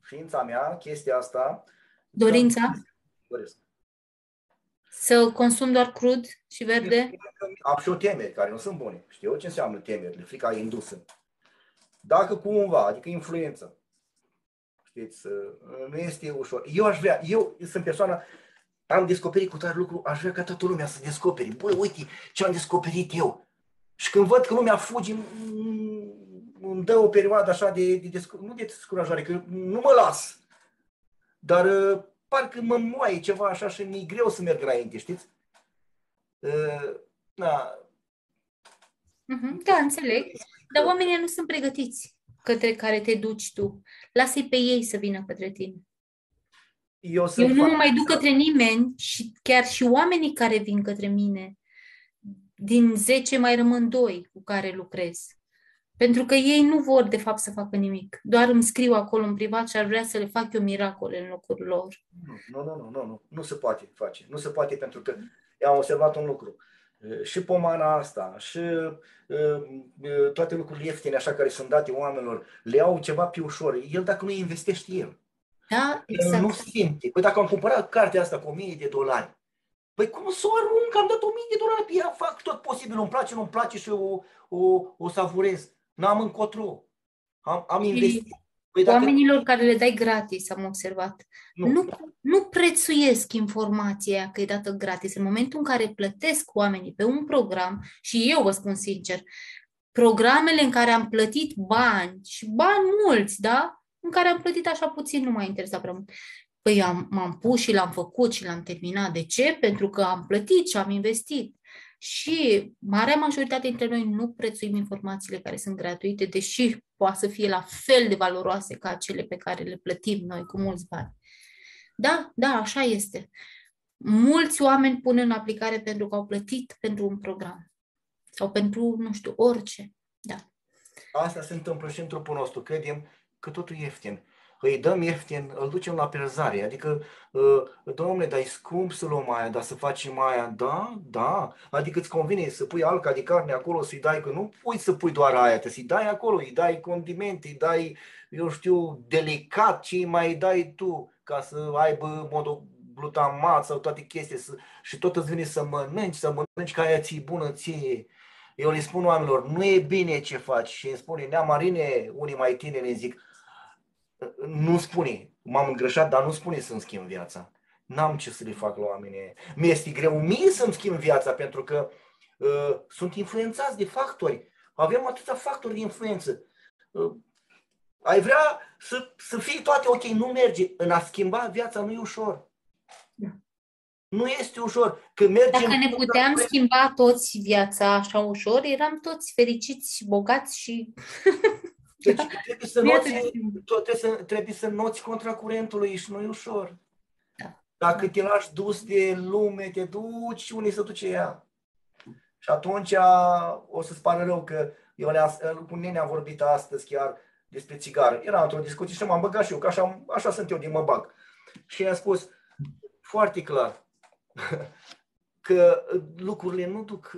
Speaker 1: ființa mea chestia asta.
Speaker 2: Dorința? Doresc. Să consum doar crud și verde?
Speaker 1: Am și o temeri care nu sunt bune. Știu ce înseamnă temerile, frica indusă. Dacă cumva, adică influență, știți, nu este ușor. Eu aș vrea, eu sunt persoana, am descoperit cu tare lucru, aș vrea ca toată lumea să descoperi. Băi, uite ce am descoperit eu. Și când văd că lumea fuge, îmi dă o perioadă așa de, de, de nu de descurajare, că nu mă las. Dar uh, parcă mă moaie ceva așa și mi-e greu să merg înainte, știți? Uh,
Speaker 2: da. Da, înțeleg. Dar oamenii nu sunt pregătiți către care te duci tu. Lasă-i pe ei să vină către tine. Eu, Eu nu mă mai duc către nimeni și chiar și oamenii care vin către mine, din 10 mai rămân doi cu care lucrez. Pentru că ei nu vor, de fapt, să facă nimic. Doar îmi scriu acolo în privat și ar vrea să le fac eu miracole în locul lor.
Speaker 1: Nu, nu, nu, nu, nu. Nu se poate face. Nu se poate pentru că am observat un lucru. Și pomana asta, și toate lucrurile ieftine așa care sunt date oamenilor, le au ceva pe ușor. El dacă nu investește el.
Speaker 2: Da, exact.
Speaker 1: El nu simte. Păi dacă am cumpărat cartea asta cu 1000 de dolari, Păi cum să o arunc? Am dat 1000 de dolari pe ea, fac tot posibil, îmi place, nu-mi place și o, o, o savurez. N-am încotro. Am, am investit.
Speaker 2: Păi dacă... Oamenilor care le dai gratis, am observat, nu, nu, nu prețuiesc informația că e dată gratis. În momentul în care plătesc oamenii pe un program, și eu vă spun sincer, programele în care am plătit bani, și bani mulți, da? În care am plătit așa puțin, nu m-a interesat prea mult. Păi am, m-am pus și l-am făcut și l-am terminat. De ce? Pentru că am plătit și am investit. Și marea majoritate dintre noi nu prețuim informațiile care sunt gratuite, deși poate să fie la fel de valoroase ca cele pe care le plătim noi cu mulți bani. Da, da, așa este. Mulți oameni pun în aplicare pentru că au plătit pentru un program sau pentru, nu știu, orice. Da.
Speaker 1: Asta se întâmplă și în trupul nostru. Credem că totul e ieftin îi dăm ieftin, îl ducem la pierzare. Adică, uh, domnule, dar e scump să luăm aia, dar să facem aia, da, da. Adică îți convine să pui alca de carne acolo, să-i dai, că nu pui să pui doar aia, te să-i dai acolo, îi dai condimente, îi dai, eu știu, delicat ce mai dai tu, ca să aibă monoglutamat sau toate chestii să, și tot îți vine să mănânci, să mănânci ca aia ți bună ție. Eu le spun oamenilor, nu e bine ce faci și îmi spune, nea Marine, unii mai tineri îmi zic, nu spune, m-am îngrășat, dar nu spune să-mi schimb viața. N-am ce să le fac la oameni. Mi-este greu mie să-mi schimb viața pentru că uh, sunt influențați de factori. Avem atâția factori de influență. Uh, ai vrea să, să fie toate ok, nu merge. În a schimba viața nu e ușor. Da. Nu este ușor. Că mergem
Speaker 2: Dacă ne puteam schimba toți viața așa ușor, eram toți fericiți și bogați și... [LAUGHS]
Speaker 1: Deci trebuie să, noți, trebuie, să, trebuie să noți contra curentului și nu e ușor. Da. Dacă te lași dus de lume, te duci unde se duce ea. Și atunci o să-ți pară rău că eu cu nene am vorbit astăzi chiar despre țigară. Era într-o discuție și m-am băgat și eu, că așa, așa sunt eu din mă bag. Și i-am spus foarte clar [LAUGHS] că lucrurile nu duc,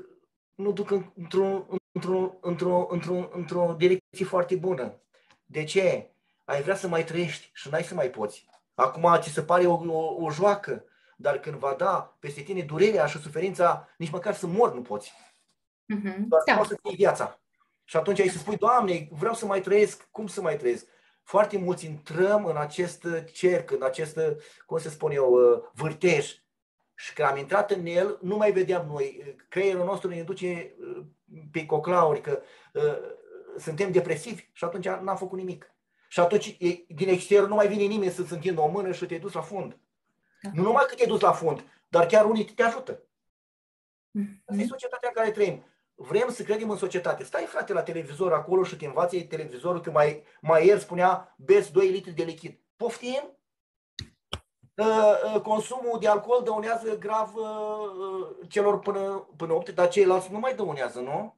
Speaker 1: nu duc într-o, într-o, într-o, într-o, într-o direcție foarte bună. De ce? Ai vrea să mai trăiești și n-ai să mai poți. Acum ți se pare o, o, o joacă, dar când va da peste tine durerea și suferința, nici măcar să mor nu poți. Mm-hmm. Doar da. poți să fie viața. Și atunci ai să spui, Doamne, vreau să mai trăiesc, cum să mai trăiesc? Foarte mulți intrăm în acest cerc, în acest, cum să spun eu, uh, vârtej. Și când am intrat în el, nu mai vedeam noi. Creierul nostru ne duce uh, pe coclauri, că uh, suntem depresivi și atunci n-am făcut nimic. Și atunci, din exterior, nu mai vine nimeni să-ți întindă o mână și te-ai dus la fund. Da. Nu numai că te-ai dus la fund, dar chiar unii te ajută. Mm-hmm. Asta e societatea în care trăim vrem să credem în societate. Stai, frate, la televizor acolo și te învață televizorul că mai, mai ieri spunea beți 2 litri de lichid. Poftim? Uh, uh, consumul de alcool dăunează grav uh, celor până, până 8, dar ceilalți nu mai dăunează, nu?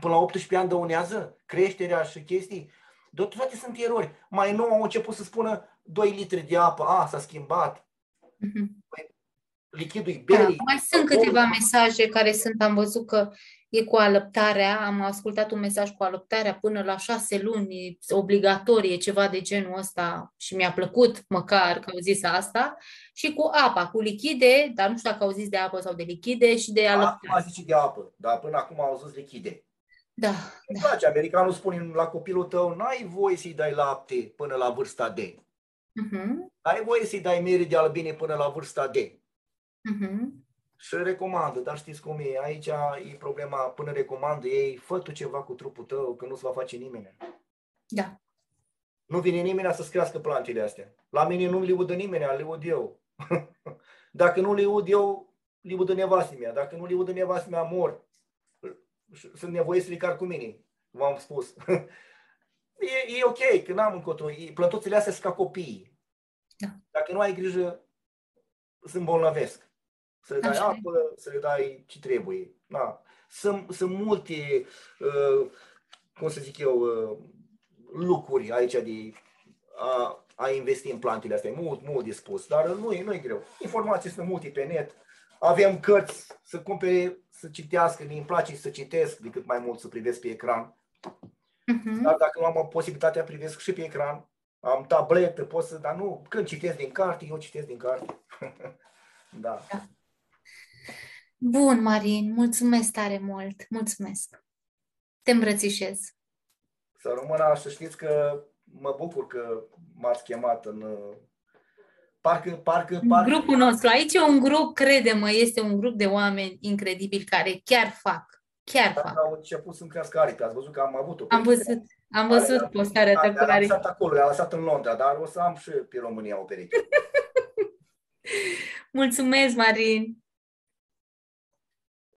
Speaker 1: Până la 18 ani dăunează creșterea și chestii. Dar toate sunt erori. Mai nou au început să spună 2 litri de apă, a, s-a schimbat. Mm-hmm. Păi, lichidul e
Speaker 2: Da, mai sunt câteva mesaje care sunt, am văzut că e cu alăptarea, am ascultat un mesaj cu alăptarea până la șase luni, obligatorie, ceva de genul ăsta și mi-a plăcut măcar că au zis asta, și cu apa, cu lichide, dar nu știu dacă au zis de apă sau de lichide și de alăptare.
Speaker 1: Acum zis de apă, dar până acum au zis lichide.
Speaker 2: Da.
Speaker 1: Îmi da. place, americanul spune la copilul tău, n-ai voie să-i dai lapte până la vârsta de. Uh-huh. N-ai voie să-i dai mere de albine până la vârsta de. Uh-huh și recomandă, dar știți cum e, aici e problema, până recomandă ei, fă tu ceva cu trupul tău, că nu-ți va face nimeni.
Speaker 2: Da.
Speaker 1: Nu vine nimeni să-ți crească plantele astea. La mine nu le udă nimeni, le ud eu. [LAUGHS] Dacă nu le ud eu, le udă nevastă mea. Dacă nu le udă nevastă mea, mor. Sunt nevoie să le car cu mine, v-am spus. [LAUGHS] e, e ok, că n-am încotro. Plântuțele astea sunt ca copii. Da. Dacă nu ai grijă, sunt bolnăvesc să le dai Așa. apă, să le dai ce trebuie. Da. Sunt, sunt multe, uh, cum să zic eu, uh, lucruri aici de a, a investi în plantele astea. E mult, mult de spus, dar nu e, nu e greu. Informații sunt multe pe net. Avem cărți să cumpere, să citească, mi-mi place să citesc decât mai mult să privesc pe ecran. Uh-huh. Dar dacă nu am posibilitatea, privesc și pe ecran. Am tabletă, pot să, dar nu, când citesc din carte, eu citesc din carte. [LAUGHS] da. da.
Speaker 2: Bun, Marin, mulțumesc tare mult, mulțumesc. Te îmbrățișez.
Speaker 1: Să rămână, să știți că mă bucur că m-ați chemat în parcă, parcă, parcă...
Speaker 2: Grupul nostru. Aici e un grup, crede-mă, este un grup de oameni incredibili care chiar fac. Chiar Dar fac.
Speaker 1: Au început să-mi crească aripi. Ați văzut că am avut-o.
Speaker 2: Am văzut. Am văzut are, postarea ta cu
Speaker 1: aripi. Am lăsat acolo, am lăsat în Londra, dar o să am și pe România o pereche. [LAUGHS]
Speaker 2: Mulțumesc, Marin!